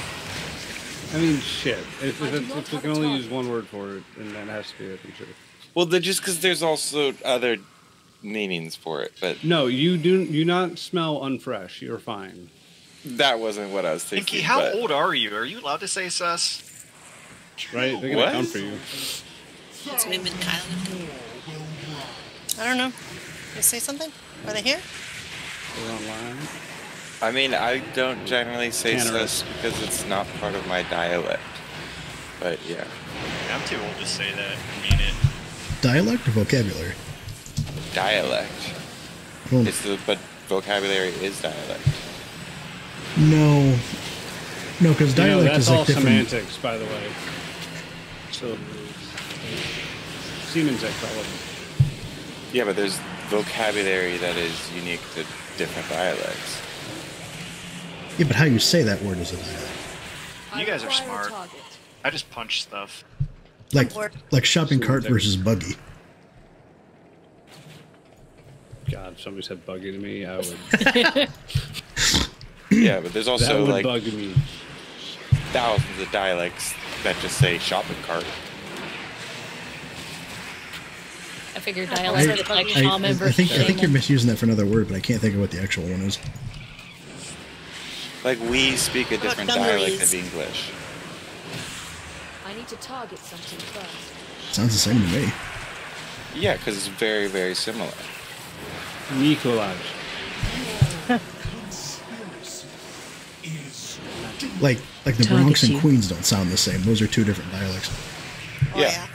I mean, shit. If, if, it's, if we can only use one word for it, and that has to be it, I'm sure. Well, then just because there's also other meanings for it, but No, you do you not smell unfresh. You're fine. that wasn't what I was thinking. Inky, how but- old are you? Are you allowed to say sus? Right? They're gonna What? come for you. It's been with Kyle. I don't know. You say something? Are they here? They're online. I mean, I don't generally say Tannerus. sus because it's not part of my dialect. But yeah, I'm too old to say that. I mean it. Dialect or vocabulary? dialect. Well, It's the but vocabulary is dialect. no. No, because You know, dialect that's is like all different. semantics, by the way. So, semantics, all of it. Yeah, but there's vocabulary that is unique to different dialects. Yeah, but how you say that word is a dialect. You guys are smart. I just punch stuff. Like like shopping cart versus buggy. God, if somebody said buggy to me, I would. Yeah, but there's that also would like bug me. thousands of dialects that just say shopping cart. I figured I, dialect was like I- shaman I versus think I think you're misusing that for another word, but I can't think of what the actual one is. Like we speak a different dialect of English. I need to target something first. Sounds the same to me. Yeah, because it's very, very similar. Nikolaj. Like like the Target Bronx and you. Queens don't sound the same. Those are two different dialects. Oh, yeah.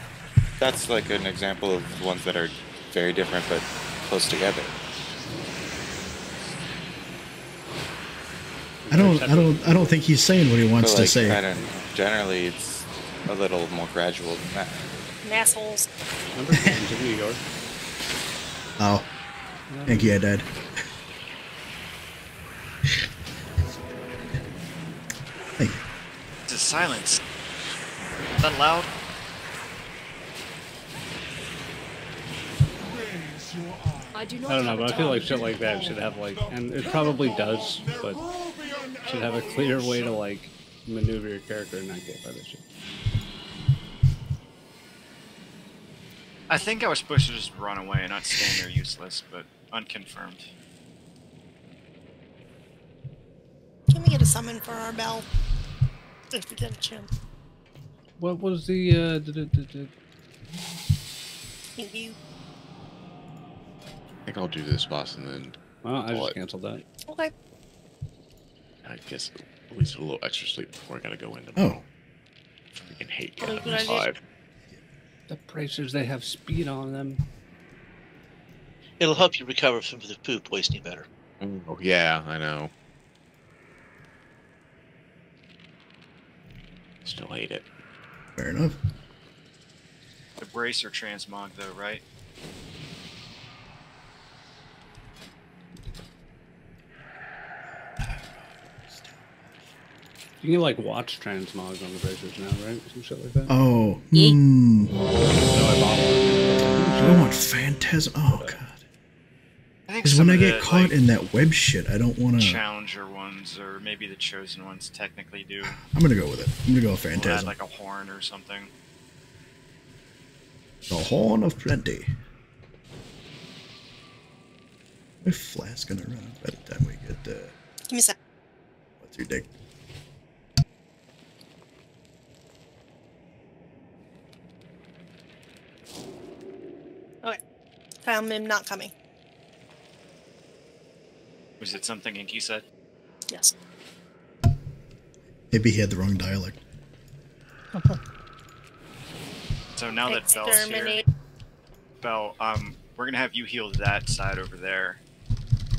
That's like an example of ones that are very different but close together. I don't I don't I don't think he's saying what he wants But, to say. I don't know. Generally, it's a little more gradual than that. Assholes. Remember Queens of New York? Oh. Thank you, I died. Hey, This is silence. Is that loud? I do I not don't know, but I feel like shit like that should have like, and it probably does, but should have a clear way to like maneuver your character and not get by this shit. I think I was supposed to just run away and not stand there useless, but unconfirmed. Can we get a summon for our bell? If we get a chance. What was the uh? The, the, the, the, Thank you. I think I'll do this boss and then. well, I call just it. canceled that. Okay. I guess at least a little extra sleep before I gotta go into. Oh. Freaking hate What are you getting five. The bracers they have speed on them. It'll help you recover from the food poisoning better. Oh yeah, I know. Still hate it. fair enough. The bracer transmog, though, right? You can like watch transmogs on the bracers now, right? Some shit like that. Oh. Hmm. No, I bought one. Do I want Phantasm? Oh god. Because when I get the, caught like, in that web shit, I don't want to. challenger ones, or maybe the chosen ones, technically do. I'm gonna go with it. I'm gonna go with We'll add Phantasm. like a horn or something. The Horn of Plenty. My flask gonna run out by the time we get uh, Give me a sec. what's your dick? Okay. Found him not coming. Was it something Inky said? Yes. Maybe he had the wrong dialect. So now that Belle's here, Exterminate. Belle, um, we're gonna have you heal that side over there,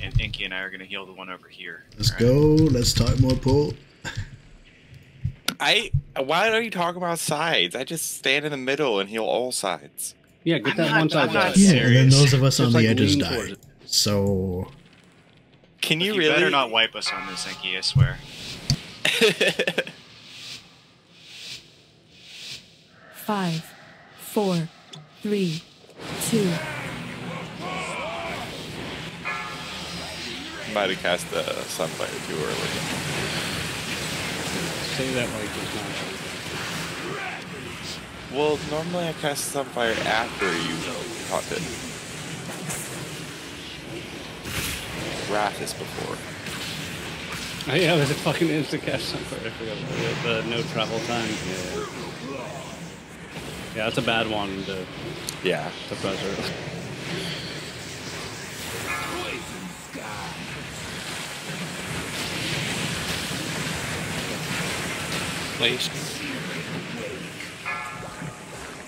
and Inky and I are gonna heal the one over here. Let's go. Let's talk more pull. I. Why are you talking about sides? I just stand in the middle and heal all sides. Yeah, get I'm that not- one side I'm. Yeah, and then those of us Just on like the edges lean towards died. it. So Can you, You really? better not wipe us on this, Inky. I swear. Five, four, three, two. Might have cast the sunfire too early. Say that like it's not. Well, normally I cast sunfire after you caught it. Wrath is before. Oh, yeah, there's a fucking instant cast somewhere. I forgot about it. The no travel time. Yeah. Yeah, that's a bad one to, Yeah. to press early.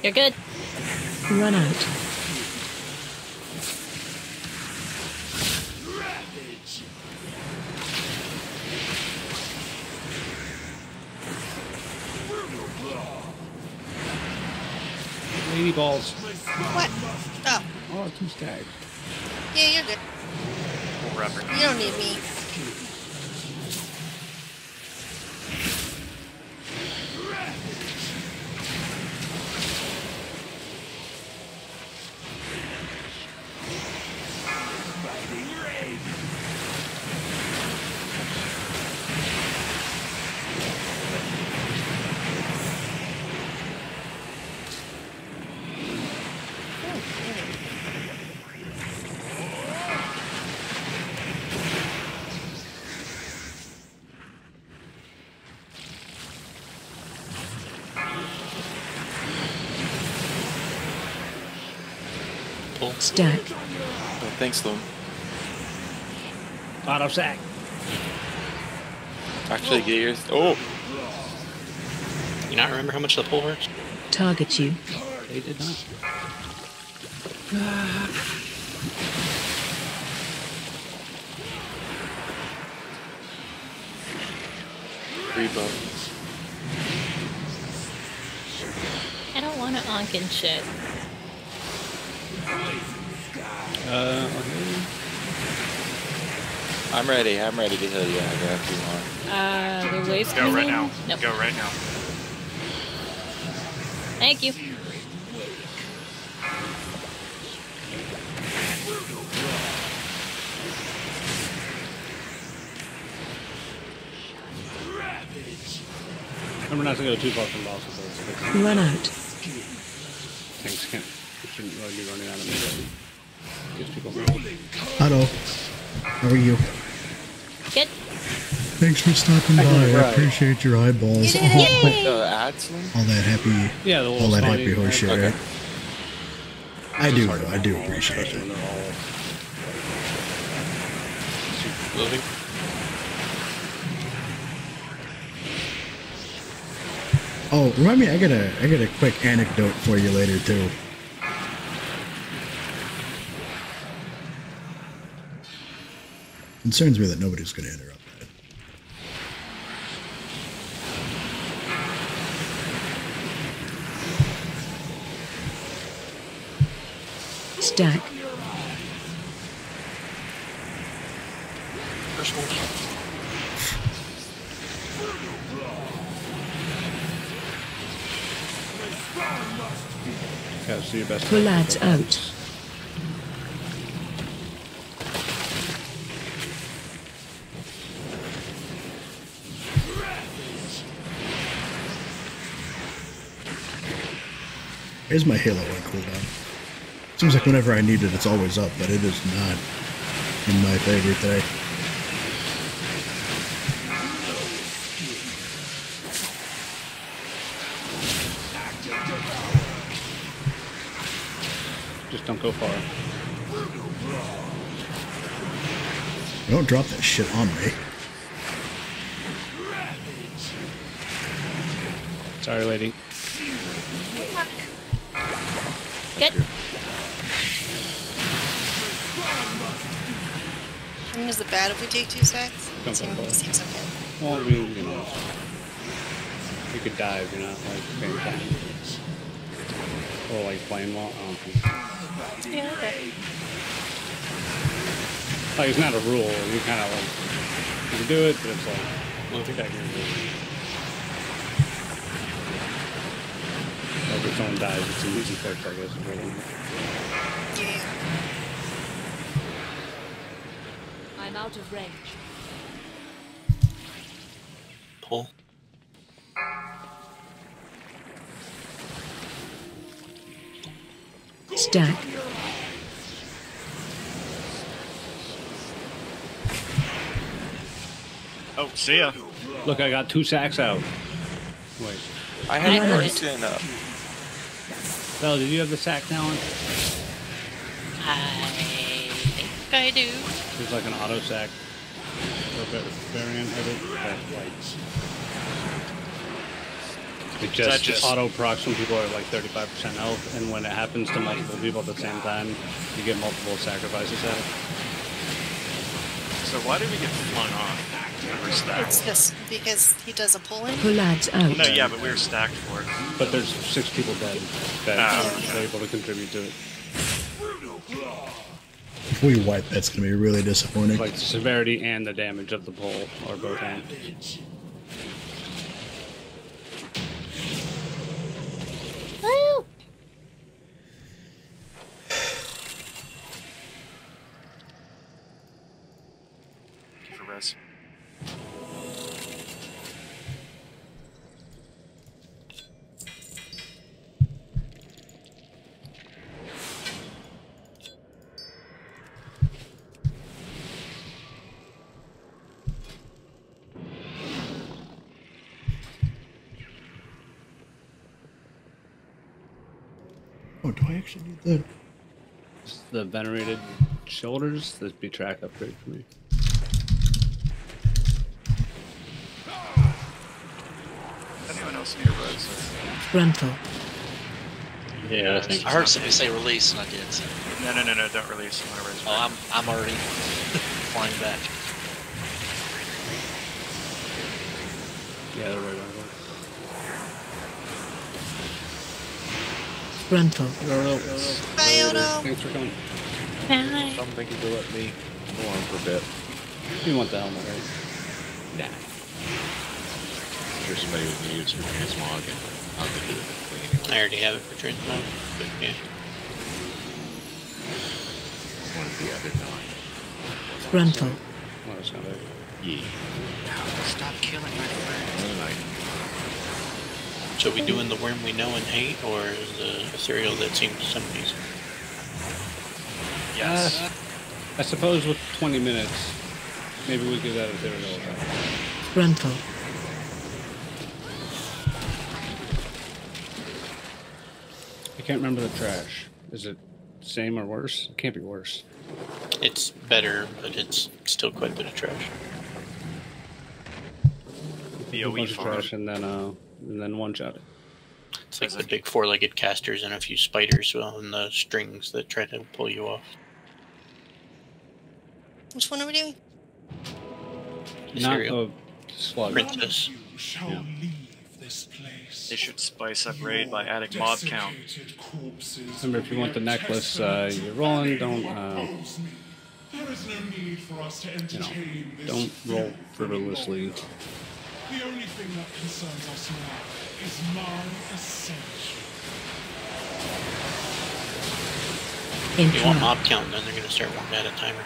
Please. You're good. Run out. Lady balls. What? Oh, Oh, two stacks. yeah, you're good. We'll wrap her. You don't need me. Pull. Stack. Oh, thanks, Loom. Auto sack. Actually, get yours. Oh, You not remember how much the pull hurts? Target you. They did not. three bucks. I don't want to onk and shit. Uh. I'm ready. I'm ready to heal you. I got two more. Uh, the wave's Go right in. now. Nope. Go right now. Thank you. Remember not going to go too far from bosses. Run out. Tanks can't. Shouldn't really be running out of melee. Gives people more. Hello. How are you? Good. Thanks for stopping by. Technically, I appreciate your eyeballs. You All, The all that happy, Yeah, the all that happy horse shit. Okay. right? I do. though. I do appreciate it. When they're all Moving. Oh, remind me. I got a. I got a quick anecdote for you later too. Concerns me that nobody's going to interrupt that. Stack. First see your best. Pull lads out. Here's my Halo 1 cooldown. Seems like whenever I need it, it's always up, but it is not in my favor today. Just don't go far. Don't drop that shit on me. Sorry, lady. Mean, is it bad if we take two sacks? Don't Seems, it. seems okay. Well, I mean, you know, you could die if you're not like paying attention. Or like playing well. I don't think. Yeah, okay. Like it's not a rule. You kind of like you can do it, but it's like well, technically. Like if someone dies, it's an easy fix, I guess. Really. I'm out of range. Pull. Stack. Oh, see ya. Look, I got two sacks out. Wait. I I had have Ferguson up. Bella, did you have the sack talent? I think I do. There's like an auto sack or variant of it that like it Is just, just- auto procs when people are like 35% health, and when it happens to multiple people at the same time, you get multiple sacrifices at it. So why did we get flung off? We're stacked. It's just because he does a pull in. Pull out. No, yeah, but we were stacked for it. But there's six people dead that Ah, are able to contribute to it. If we wipe, that's going to be really disappointing. Like the severity and the damage of the pull are both. Do I actually need that? The venerated shoulders, this be track upgrade for me. Anyone else need a res? Frontal. Yeah, I think. I heard somebody say release, and I did. So. No, no, no, no, don't release. I'm gonna res. Oh, I'm I'm already flying back. Yeah, the Bye, Odo. Thanks for coming. I'm thinking to let me go on for a bit. You want the helmet, right? Nah. There's somebody with needs for transmog and I'll get it clean. I already have it for transmog, but yeah. One of the other nine. Frontal. Well, it's not there. Yeah. Stop killing my friend. One night. So we doing the worm we know and hate, or the ethereal that seems some somebody's? Yes. Uh, I suppose with 20 minutes, maybe we could add a zero to that. Frontal. I can't remember the trash. Is it same or worse? It can't be worse. It's better, but it's still quite a bit of trash. The a OE bunch of farm. trash and then uh and then one shot it. It's like the big four-legged casters and a few spiders on the strings that try to pull you off. Which one are we doing? Not Ethereal. a slug. Princess. Shall Yeah. leave this place. They should spice up raid by adding mob count. Remember, if you want the necklace, uh, you're rolling. Don't uh. There is no need for us to you know, this don't roll filth frivolously. The only thing that concerns us now is my ascension. If you want mob count, then they're going to start wanting to add a timer.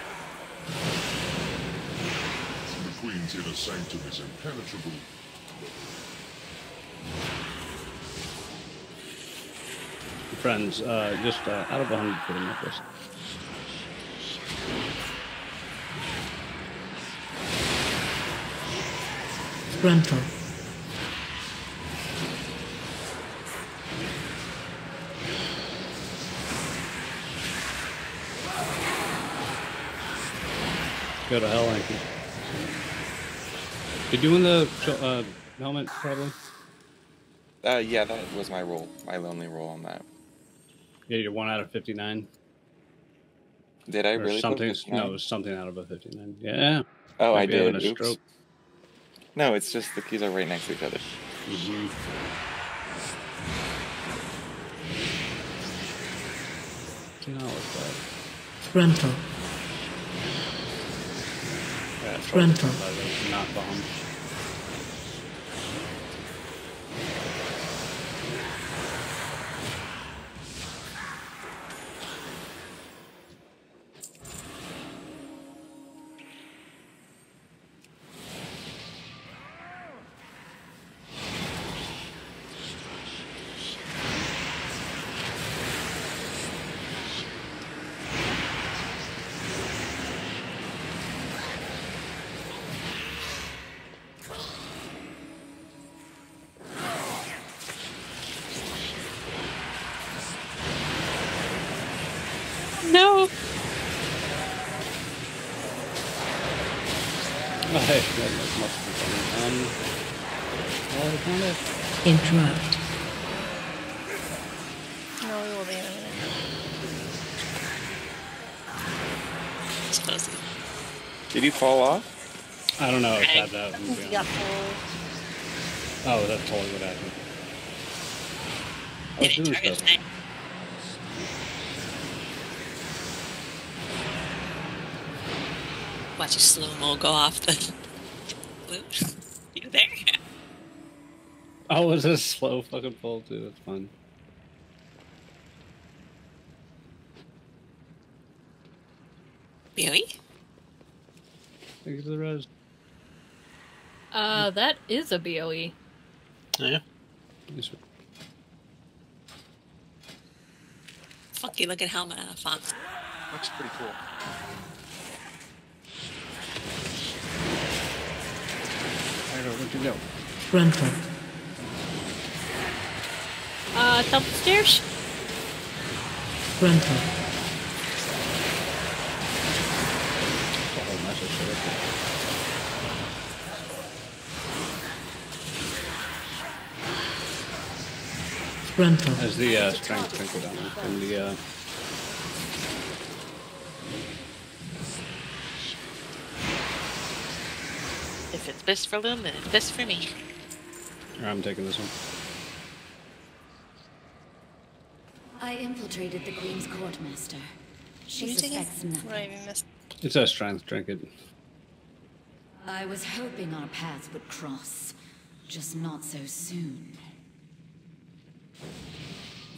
The Queen's inner sanctum is impenetrable. Friends, uh, just uh, out of 100 for the necklace. Frontal. Go to hell, Anki. You're doing the uh, helmet, probably? Uh, yeah, that was my roll. My lonely roll on that. Yeah, you're one out of 59. Did I Or really? put something? No, it was something out of a 59. Yeah. Oh, I Might be did. a Oops. stroke. No, it's just the keys are right next to each other. Mm-hmm. You know, it's bad. Frontal. Yeah, it's Frontal. Not bomb. Did you fall off? I don't know. I tabbed out. I and think be honest. Oh, that's totally what happened. Oh, I was doing stuff. Watch a slow mo go off the. Whoop. You there? Oh, it was a slow fucking pull too. That's fun. Thank you the rose. Uh, that is a BOE. Yeah. Funky looking helmet uh, font. Looks pretty cool. I don't want to know. Frontal. Uh, top of the stairs. Frontal. Message right up there. Frontal. As the uh, strength trinket on it. And the uh, If it's best for Loom, then it's best for me. I'm taking this one. I infiltrated the Queen's court, Master. She Did you take suspects nothing. What I even missed? It's a strength trinket. I was hoping our paths would cross, just not so soon.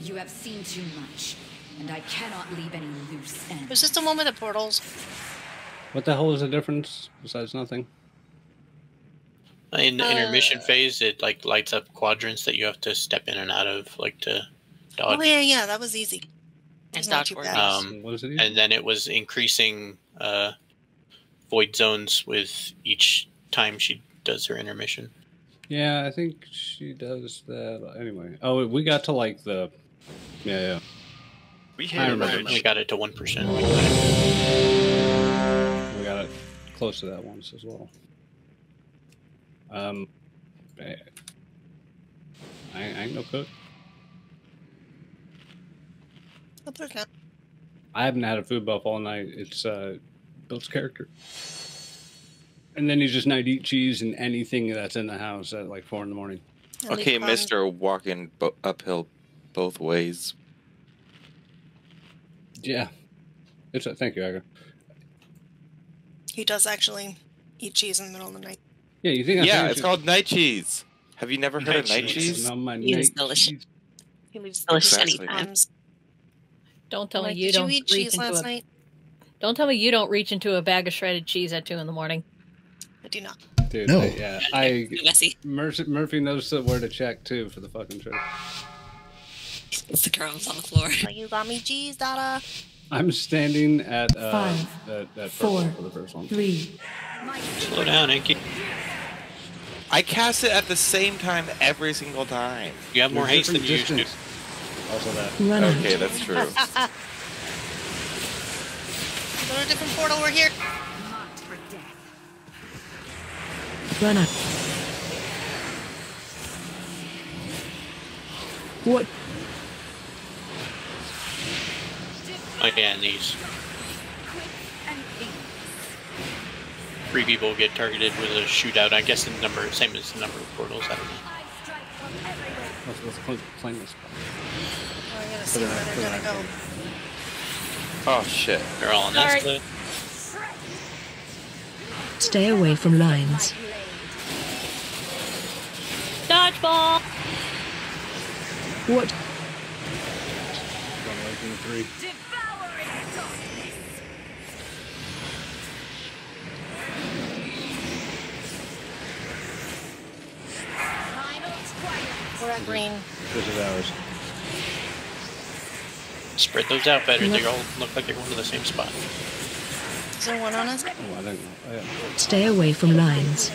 You have seen too much, and I cannot leave any loose ends. Was this the one with the portals? What the hell is the difference besides nothing? In the Uh, intermission phase, it like lights up quadrants that you have to step in and out of, like to dodge. Oh yeah, yeah, that was easy. It's not too bad. Um, What is it? and then it was increasing uh, void zones with each time she does her intermission. Yeah, I think she does that. Anyway, oh, we got to like the. Yeah, yeah. We I hit it remember. We got it to one percent. We got it close to that once as well. Um, eh, I, I ain't no cook. I'll put it down. I haven't had a food buff all night. It's uh, Bill's character. And then you just not eat cheese and anything that's in the house at like four in the morning. And Okay, Mister, walking bo- uphill both ways. Yeah. It's a, thank you, Aga. He does actually eat cheese in the middle of the night. Yeah, you think? I'm Yeah, it's you- called night cheese. Have you never heard of Night night cheese. cheese? No, my He is night- delicious. He leaves Delicious delicious Exactly. anytime. times. Don't tell Like, me you did don't you eat cheese last a, night? Don't tell me you don't reach into a bag of shredded cheese at two in the morning. I do not. Dude, No. I- yeah, I Messy. Murphy, Murphy knows where to check too for the fucking trip. It's the crumbs on the floor. Oh, you got me cheese, Dada. I'm standing at uh, Five, that, that four, purple for the first one. Three. Slow down, Inky. I cast it at the same time every single time. You have more There's haste than you different used to. distance. Also that. Run out. Okay, that's true. Go to a different portal. We're here. Run out. What? Oh yeah, and these. Three people get targeted with a shootout. I guess the number same as the number of portals. I don't know. Let's, let's cl- claim this. Oh, I gotta see where on- put it they're gonna go. Oh shit. They're all on All that Stay away from lines. Dodgeball! What? Run away from the three. We're at green. This is ours. Spread those out better. They all look like they're going to the same spot. Is there one on us? Oh, I don't know. Oh, yeah. Stay away from lines.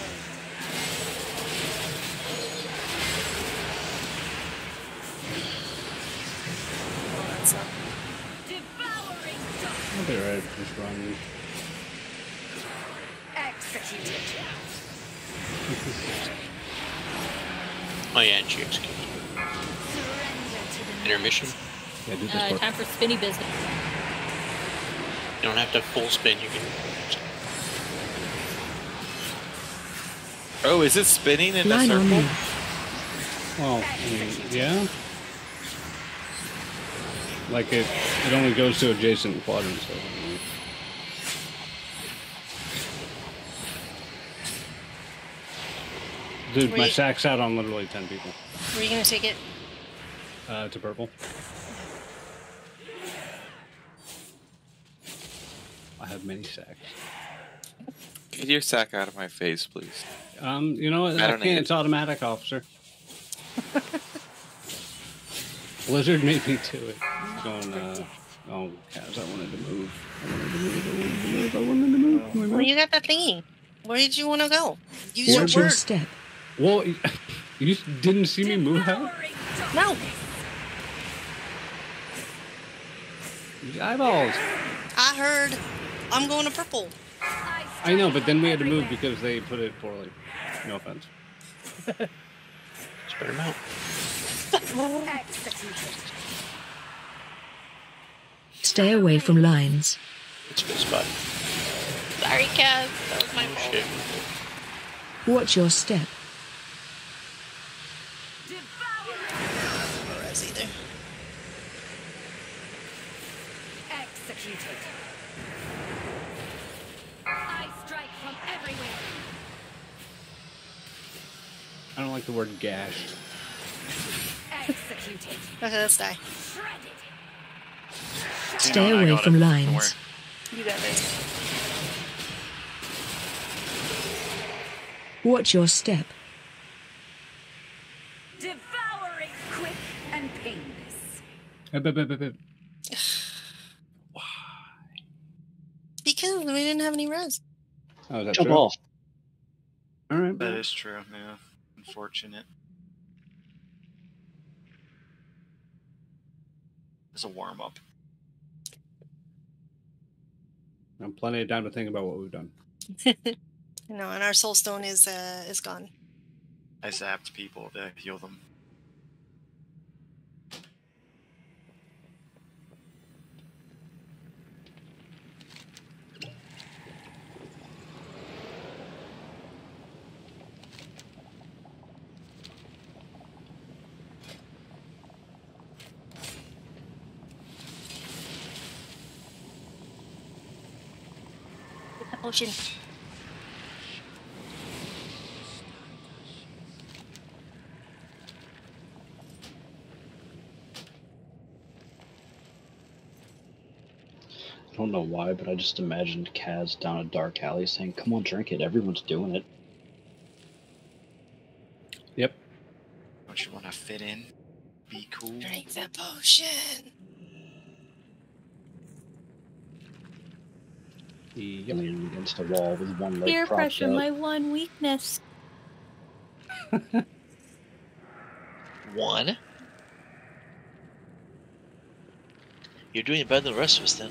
Spinny business. You don't have to full spin. You can. Oh, is it spinning in a Line on circle? me. Well, yeah. Like it, it only goes to adjacent quadrants. So, I mean, Dude, my Wait. sack's out on literally 10 people. Were you gonna take it? Uh, to purple. I have many sacks. Get your sack out of my face, please. Um, you know what? I I, don't need can't. it. It's automatic, officer. Blizzard made me do it. Going, uh, oh, Kaz, I wanted to move. I wanted to move. I wanted to move. I wanted to move. Can we Well, you got that thingy. Where did you want to go? Use Watch your your word. step. Well, you didn't see me move out? No. Eyeballs. I heard. I'm going to purple. I know, but then we had to move because they put it poorly. No offense. Spread them out. Stay away from lines. It's a good spot. Sorry, Kaz. That was my Oh fault. shit. Watch your step. No res either. Executed. I don't like the word gash. Executed. Okay, let's die. Stay You know, I away from it. Lines. worry. You got this. Watch your step. Devouring quick and painless. Uh, but- but- but- but- Because we didn't have any res. Oh, is that Jump true? off. All right. That is true. Yeah. Unfortunate. It's a warm up. I'm plenty of time to think about what we've done. No, and our soulstone is uh is gone. I zapped people to heal them. Get potion. I don't know why, but I just imagined Kaz down a dark alley saying, "Come on, drink it. Everyone's doing it." Yep. Don't you want to fit in? Be cool. Drink the potion. Yep. Leaning against a wall with one leg Peer pressure, up. my one weakness. One. You're doing better than the rest of us then.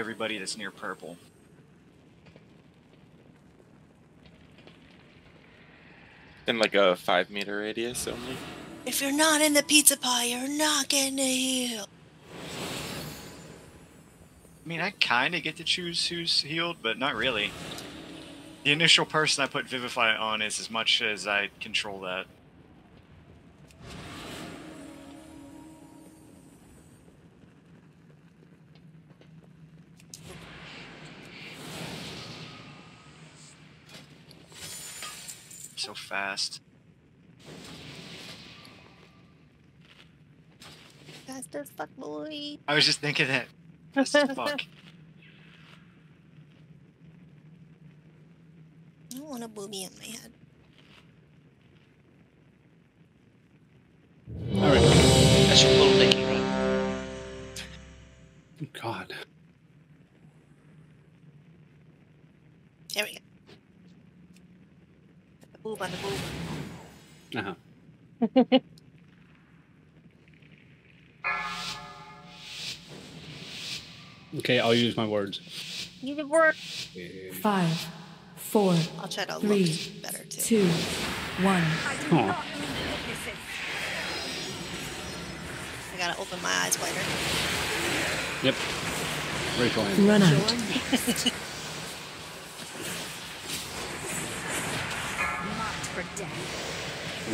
Everybody that's near purple. In like a five meter radius only. If you're not in the pizza pie, you're not getting a heal. I mean, I kind of get to choose who's healed, but not really. The initial person I put Vivify on is as much as I control that. Fast. Fast as fuck, boy. I was just thinking that. Fast as fuck. I don't want a booby in my head. The boob on the boob. Uh-huh. Okay, I'll use my words. You did work. Five, four, I'll try to three, look better too. two, one. Oh. I gotta open my eyes wider. Yep. Rachel Ann. Run out.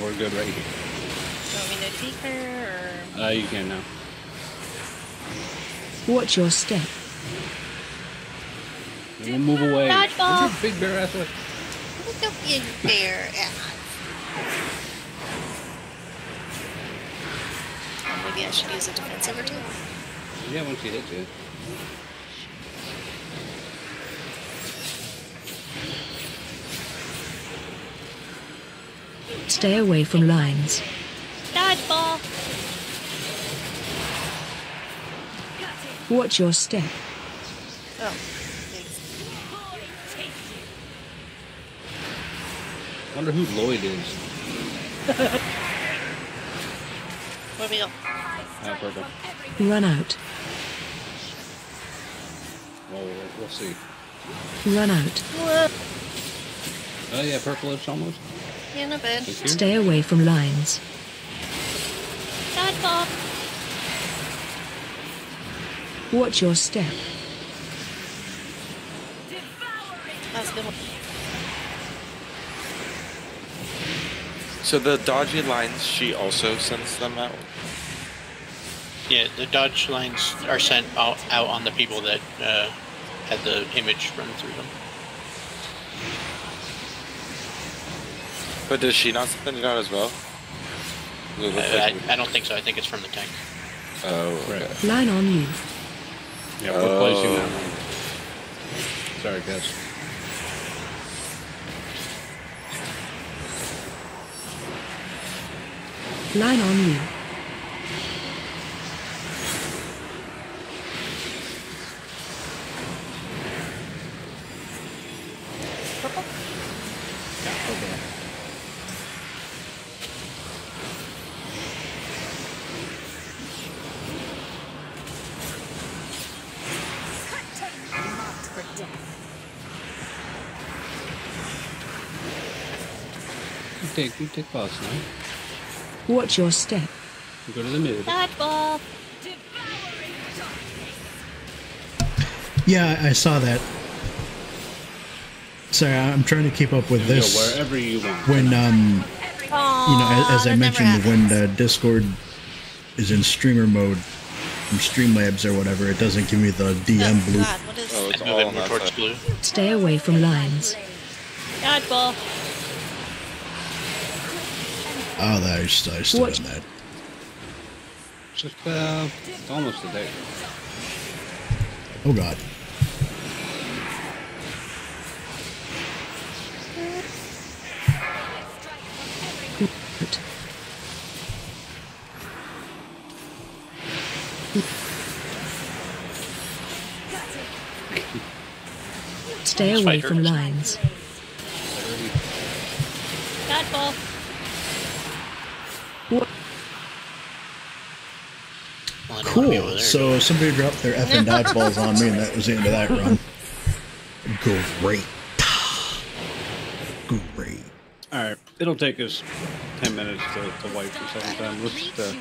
We're good right here. You want me to peek her or? Uh, you can now. Watch your step. And we'll move away. Dodgeball. Move your Big bear ass away. Look up in there. Maybe I should use a defensive or two. Yeah, once she hits you. Stay away from lines. Dodgeball. Watch your step. Oh. Wonder who Lloyd is. Where we go? Purple. Run out. Well, we'll, we'll see. Run out. Oh yeah, purplish almost. Yeah, not bad. Thank. Stay away from lines. Dodgeball. Watch your step. That's a good one. So the dodgy lines, she also sends them out. Yeah, the dodge lines are sent out, out on the people that uh, had the image run through them. But does she not send it out as well? Does it look Uh, like- I, I don't think so. I think it's from the tank. Oh, okay. Line on you. Yeah, we're placing Oh. that. Sorry, guys. Line on you. Take, you take boss now. Watch your step. Go to the mid. Dodgeball. Yeah, I saw that. Sorry, I'm trying to keep up with You go this. wherever you want. When um, Aw, you know, as, as I mentioned, when uh, Discord is in streamer mode from Streamlabs or whatever, it doesn't give me the DM blue. God, what is Oh, it's all on that blue. Stay away from lines. Dodgeball. Oh, that I still, I still What? in that. Just uh, it's almost a day. Oh God. Stay away from hurts. lines. Dodgeball. Line over Cool. So somebody dropped their effing dodgeballs on me, and that was the end of that run. Great. Great. All right, it'll take us ten minutes to, to wipe the second time. Let's just, uh,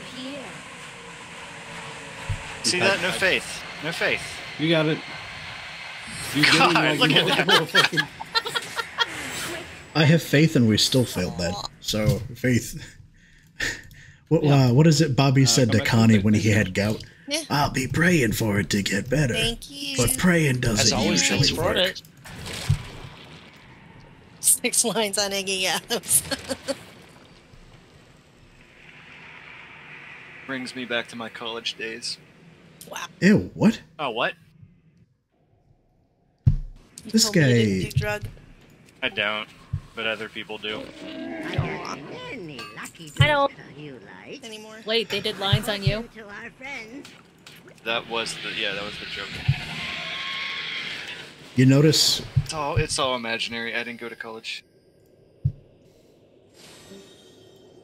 See that? No faith. No faith. You got it. You did it God, like look at that. I have faith, and we still failed that. So faith. What uh, what is it? Bobby said to Connie when he had gout. Yeah. I'll be praying for it to get better. Thank you. But praying doesn't always, usually work. it. Six lines on Iggy Adams. Brings me back to my college days. wow. Ew, what? Oh, what? This you didn't guy. do drug. I don't, but other people do. Many lucky I don't. you like. Anymore. Wait, they did lines on you? To our friends. That was the yeah, that was the joke. You notice It's all it's all imaginary. I didn't go to college.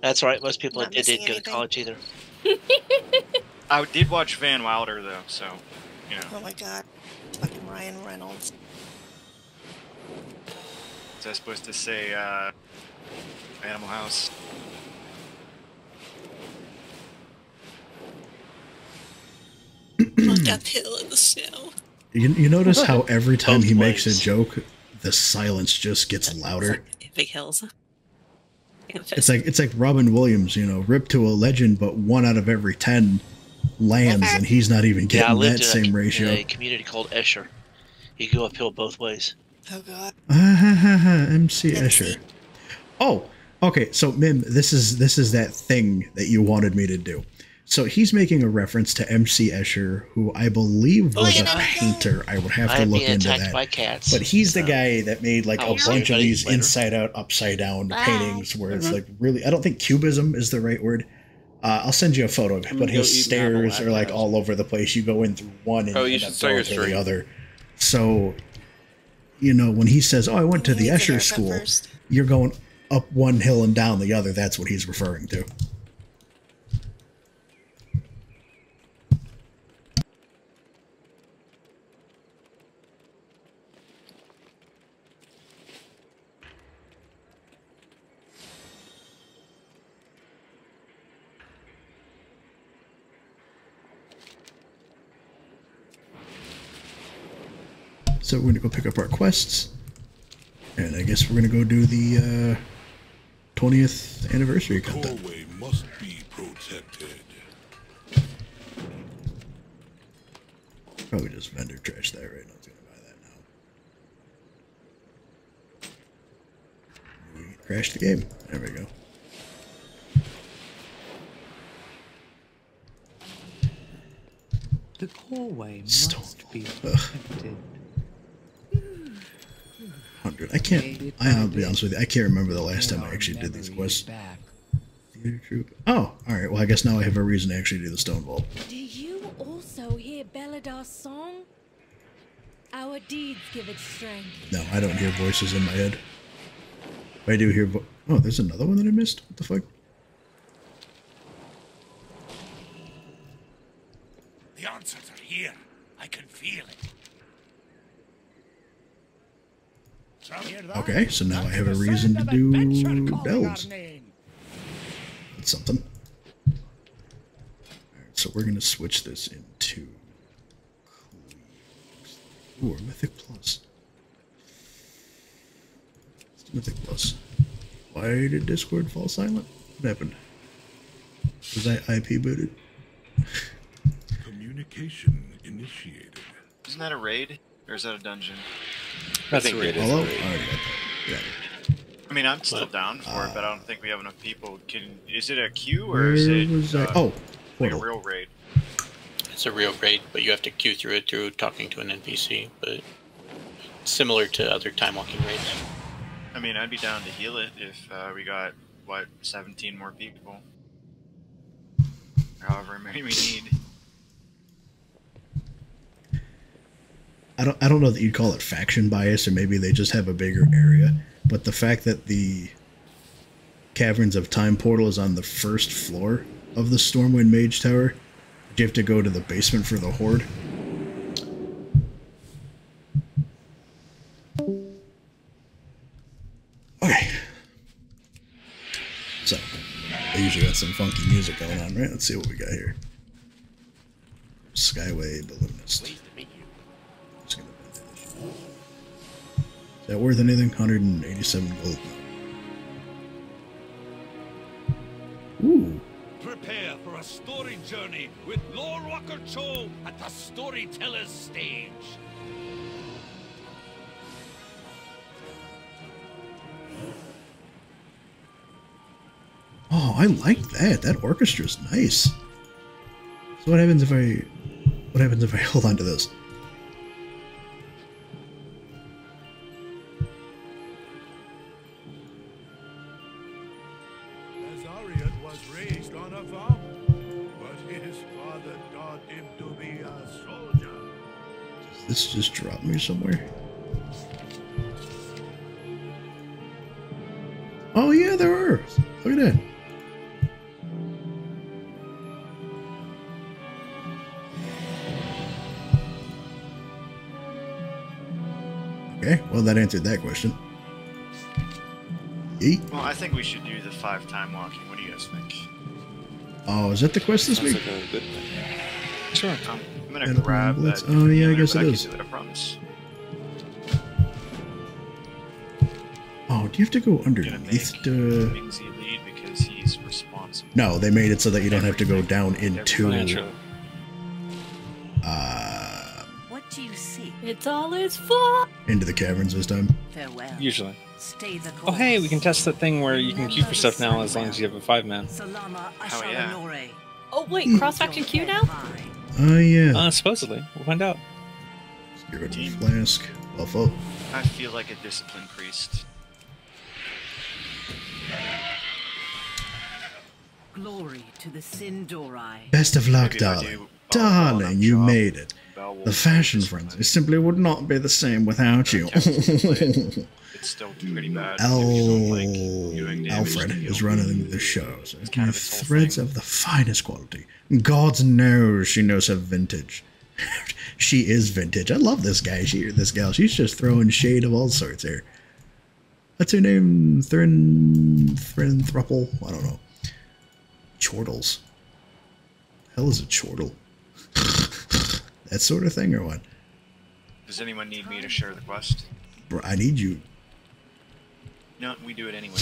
That's right. Most people did missing didn't go to college either. I did watch Van Wilder though, so you know. Oh my god. Fucking Ryan Reynolds. Was I supposed to say uh, Animal House? Walk uphill in the snow. you, you notice how every time he makes a joke, the silence just gets louder. Big hills. It's like it's like Robin Williams, you know, ripped to a legend, but one out of every ten lands, and he's not even getting lived that in, a, same in ratio. a community called Escher. You go uphill both ways. Oh god. Ah, ha, ha, ha, MC Escher. Oh, okay. So Mim, this is this is that thing that you wanted me to do. So he's making a reference to MC Escher, who I believe was a painter. I would have to I to am look being into attacked that. by cats. But he's the guy that made like I'll a bunch of these later. inside out, upside down Bye. paintings where it's Mhm. like really. I don't think cubism is the right word. Uh, I'll send you a photo of it, but his eat an apple stairs are like all over the place. You go in through one and Oh, you end should up start going your the other. So, you know, when he says, "Oh, I went to the He Escher school," first. you're going up one hill and down the other. That's what he's referring to. So we're gonna go pick up our quests, and I guess we're gonna go do the uh, twentieth anniversary content. Must be protected. Probably just vendor trash that right now. It's gonna buy that now. We crashed the game. There we go. The hallway Stone. must be protected. Hundred. I can't. I, I'll be honest with you. I can't remember the last time I actually did these quests. Back. Theater troop. Oh, all right. Well, I guess now I have a reason to actually do the stone vault. Do you also hear Beledar's song? Our deeds give it strength. No, I don't hear voices in my head. I do hear. Oh, there's another one that I missed. What the fuck? The answers are here. I can feel it. Okay, so now I have a reason to do delves. That's something. Alright, so we're gonna switch this into Ooh, a Mythic Plus. It's Mythic Plus. Why did Discord fall silent? What happened? Was I IP booted? Communication initiated. Isn't that a raid or is that a dungeon? That's think a it is Hello? a raid. I already got that. Yeah. I mean, I'm still What? down for it, but I don't think we have enough people. Can is it a queue or Where is it uh, Oh, like a real raid? It's a real raid, but you have to queue through it through talking to an NPC. But similar to other time walking raids. I mean, I'd be down to heal it if uh, we got what 17 more people, however many we need. I don't I don't know that you'd call it faction bias or maybe they just have a bigger area, but the fact that the Caverns of Time portal is on the first floor of the Stormwind Mage Tower you have to go to the basement for the horde? Okay. So, I usually got some funky music going on, right? Let's see what we got here. Skyway Balloonist. Is that worth anything? 187 gold. Ooh. Prepare for a story journey with Lorewalker Cho at the Storyteller's stage. Oh, I like that. That orchestra's nice. So what happens if I what happens if I hold on to this? This just drop me somewhere? Oh yeah, there are. Look at that. Okay, well that answered that question. Yeet. Well, I think we should do the five time walking. What do you guys think? Oh, is that the quest this week? Sure. Um, I'm gonna Battle grab that. Oh, yeah, I guess but it can is. do I. Oh, do you have to go underneath to? Mingsy lead because he's responsible. No, they made it so that you don't have to go down into. Naturally. Uh, What do you see? It's all his fault. into the caverns this time. Farewell. Usually. Stay the Oh, hey, we can test that thing where you can queue for stuff now as long as you have a five man. Salama Oh, yeah. Oh wait, cross faction Q now? Oh yeah. Uh, supposedly. We'll find out. Get rid of the flask. Buff up. I feel like a disciplined priest. Glory to the Sin'dorei. Best of luck, Maybe darling. Darling, you made it. The fashion frenzy simply would not be the same without you. It's still pretty bad. Al- damage Alfred is running the show. It's kind of of its whole threads of the finest quality. God knows she knows her vintage. she is vintage. I love this guy. She, this gal. She's just throwing shade of all sorts here. What's her name? Thrin, Thrin Thruple? I don't know. Chortles. Hell is a chortle? that sort of thing or what? Does anyone need me to share the quest? Bro, I need you. No, we do it anyway.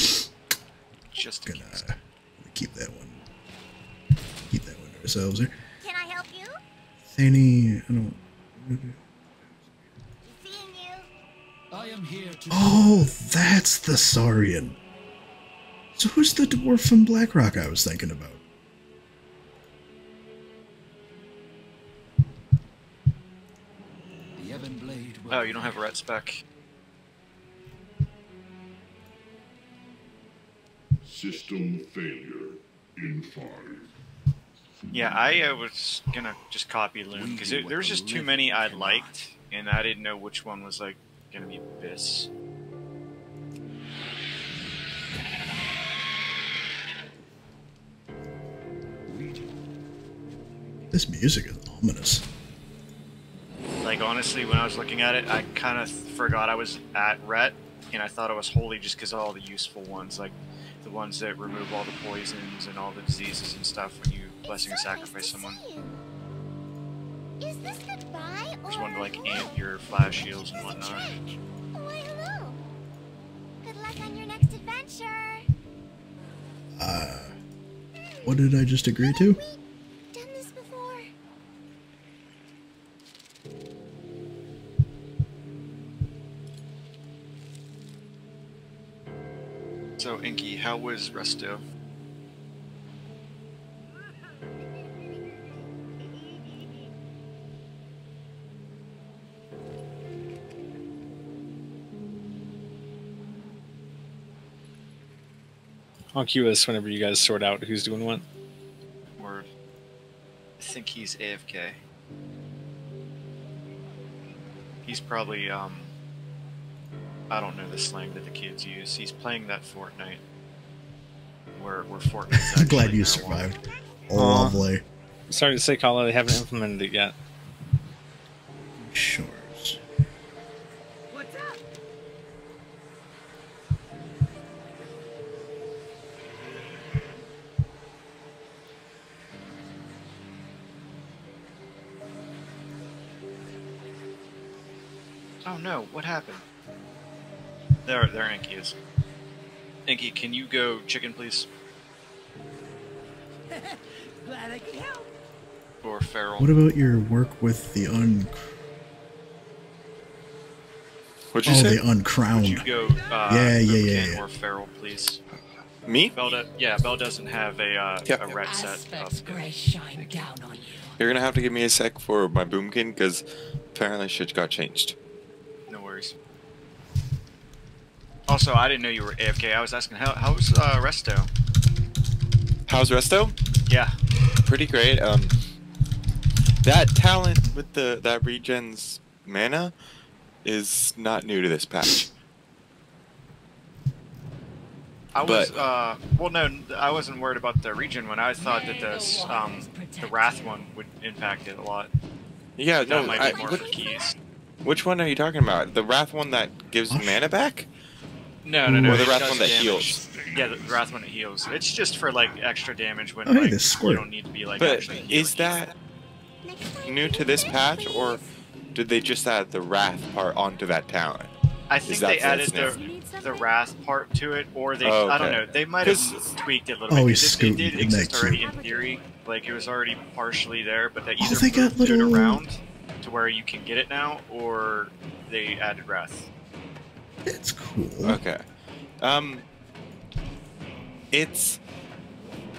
Just in case. Keep that one. Keep that one to ourselves here. Can I help you? Thany, I don't. I am here to Oh, that's the Saurian. So who's the dwarf from Blackrock I was thinking about? the Ebon Blade oh, will Oh, you don't have a red spec. System failure in five. Yeah, I uh, was gonna just copy Loon because there was just too many I liked, and I didn't know which one was like gonna be this. This music is ominous. Like honestly, when I was looking at it, I kind of forgot I was at Ret, and I thought it was holy just because of all the useful ones, like the ones that remove all the poisons and all the diseases and stuff when you blessing and sacrifice someone. Is this goodbye or There's one to like amp your flash shields and whatnot. Why, hello. Good luck on your next adventure. Uh, what did I just agree to? Was Resto? I'll queue us whenever you guys sort out who's doing what. Or I think he's AFK. He's probably um I don't know the slang that the kids use. He's playing that Fortnite. Where where Fortnite's I'm glad you marijuana. survived. Aw. Lovely. Sorry to say, Kala, they haven't implemented it yet. Can you go chicken, please? Glad I could help. Or feral? What about your work with the un? What'd oh, you say? the uncrowned. Would you go? Uh, yeah, yeah, yeah, yeah. Or feral, please. Me? Bell, do- yeah, Bell doesn't have a uh, Yep. a red set. Up. Grace shine down on you. You're gonna have to give me a sec for my boomkin because apparently shit got changed. No worries. Also, I didn't know you were AFK. I was asking how how's uh, Resto? How's Resto? Yeah. Pretty great. Um, that talent with the that regen's mana is not new to this patch. I was But- uh well no I wasn't worried about the region one. I thought that the um the Wrath one would impact it a lot. Yeah, that no, might I- be more what- for keys. Which one are you talking about? The Wrath one that gives mana back? No, no, no. Or the Wrath one that damage. heals? Yeah, the Wrath one that heals. It's just for like extra damage when Oh, hey, like, this you squirt. don't need to be like But is that new to this patch, or did they just add the Wrath part onto that talent? I think they added the the wrath part to it, or they Oh, I don't know. They might have tweaked it a little Oh, bit. he's It, it scooting. did exist already in theory. Like it was already partially there, but they Oh, either they got moved it um, around to where you can get it now, or they added wrath. That's cool. Okay. Um, it's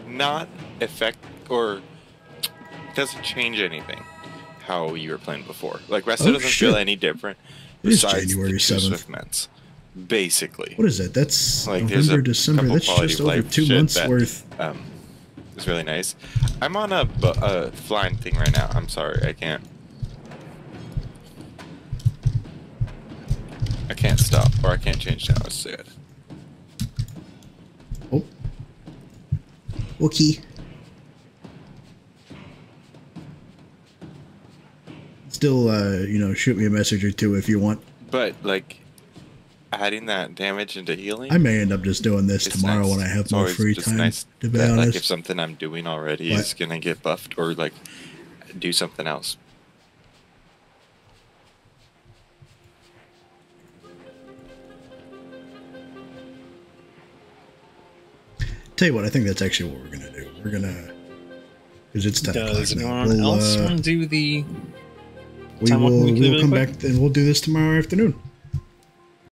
not effect or doesn't change anything how you were playing before. Like Resto Oh, doesn't shit. feel any different It is besides January the two 7th. Swiftmends. Basically. What is that? That's Like November, December. That's just over two months that, worth. Um, it's really nice. I'm on a, a flying thing right now. I'm sorry, I can't. I can't stop, or I can't change now. Let's say it. Wookie. Still, uh, you know, shoot me a message or two if you want. But like, adding that damage into healing. I may end up just doing this tomorrow nice. when I have It's more free time. nice to be that, Like if something I'm doing already What? is gonna get buffed or like do something else. Tell you what, I think that's actually what we're gonna do. We're gonna, because it's ten Does anyone We'll, else uh, want to do the we time will we'll come quick? back and we'll do this tomorrow afternoon.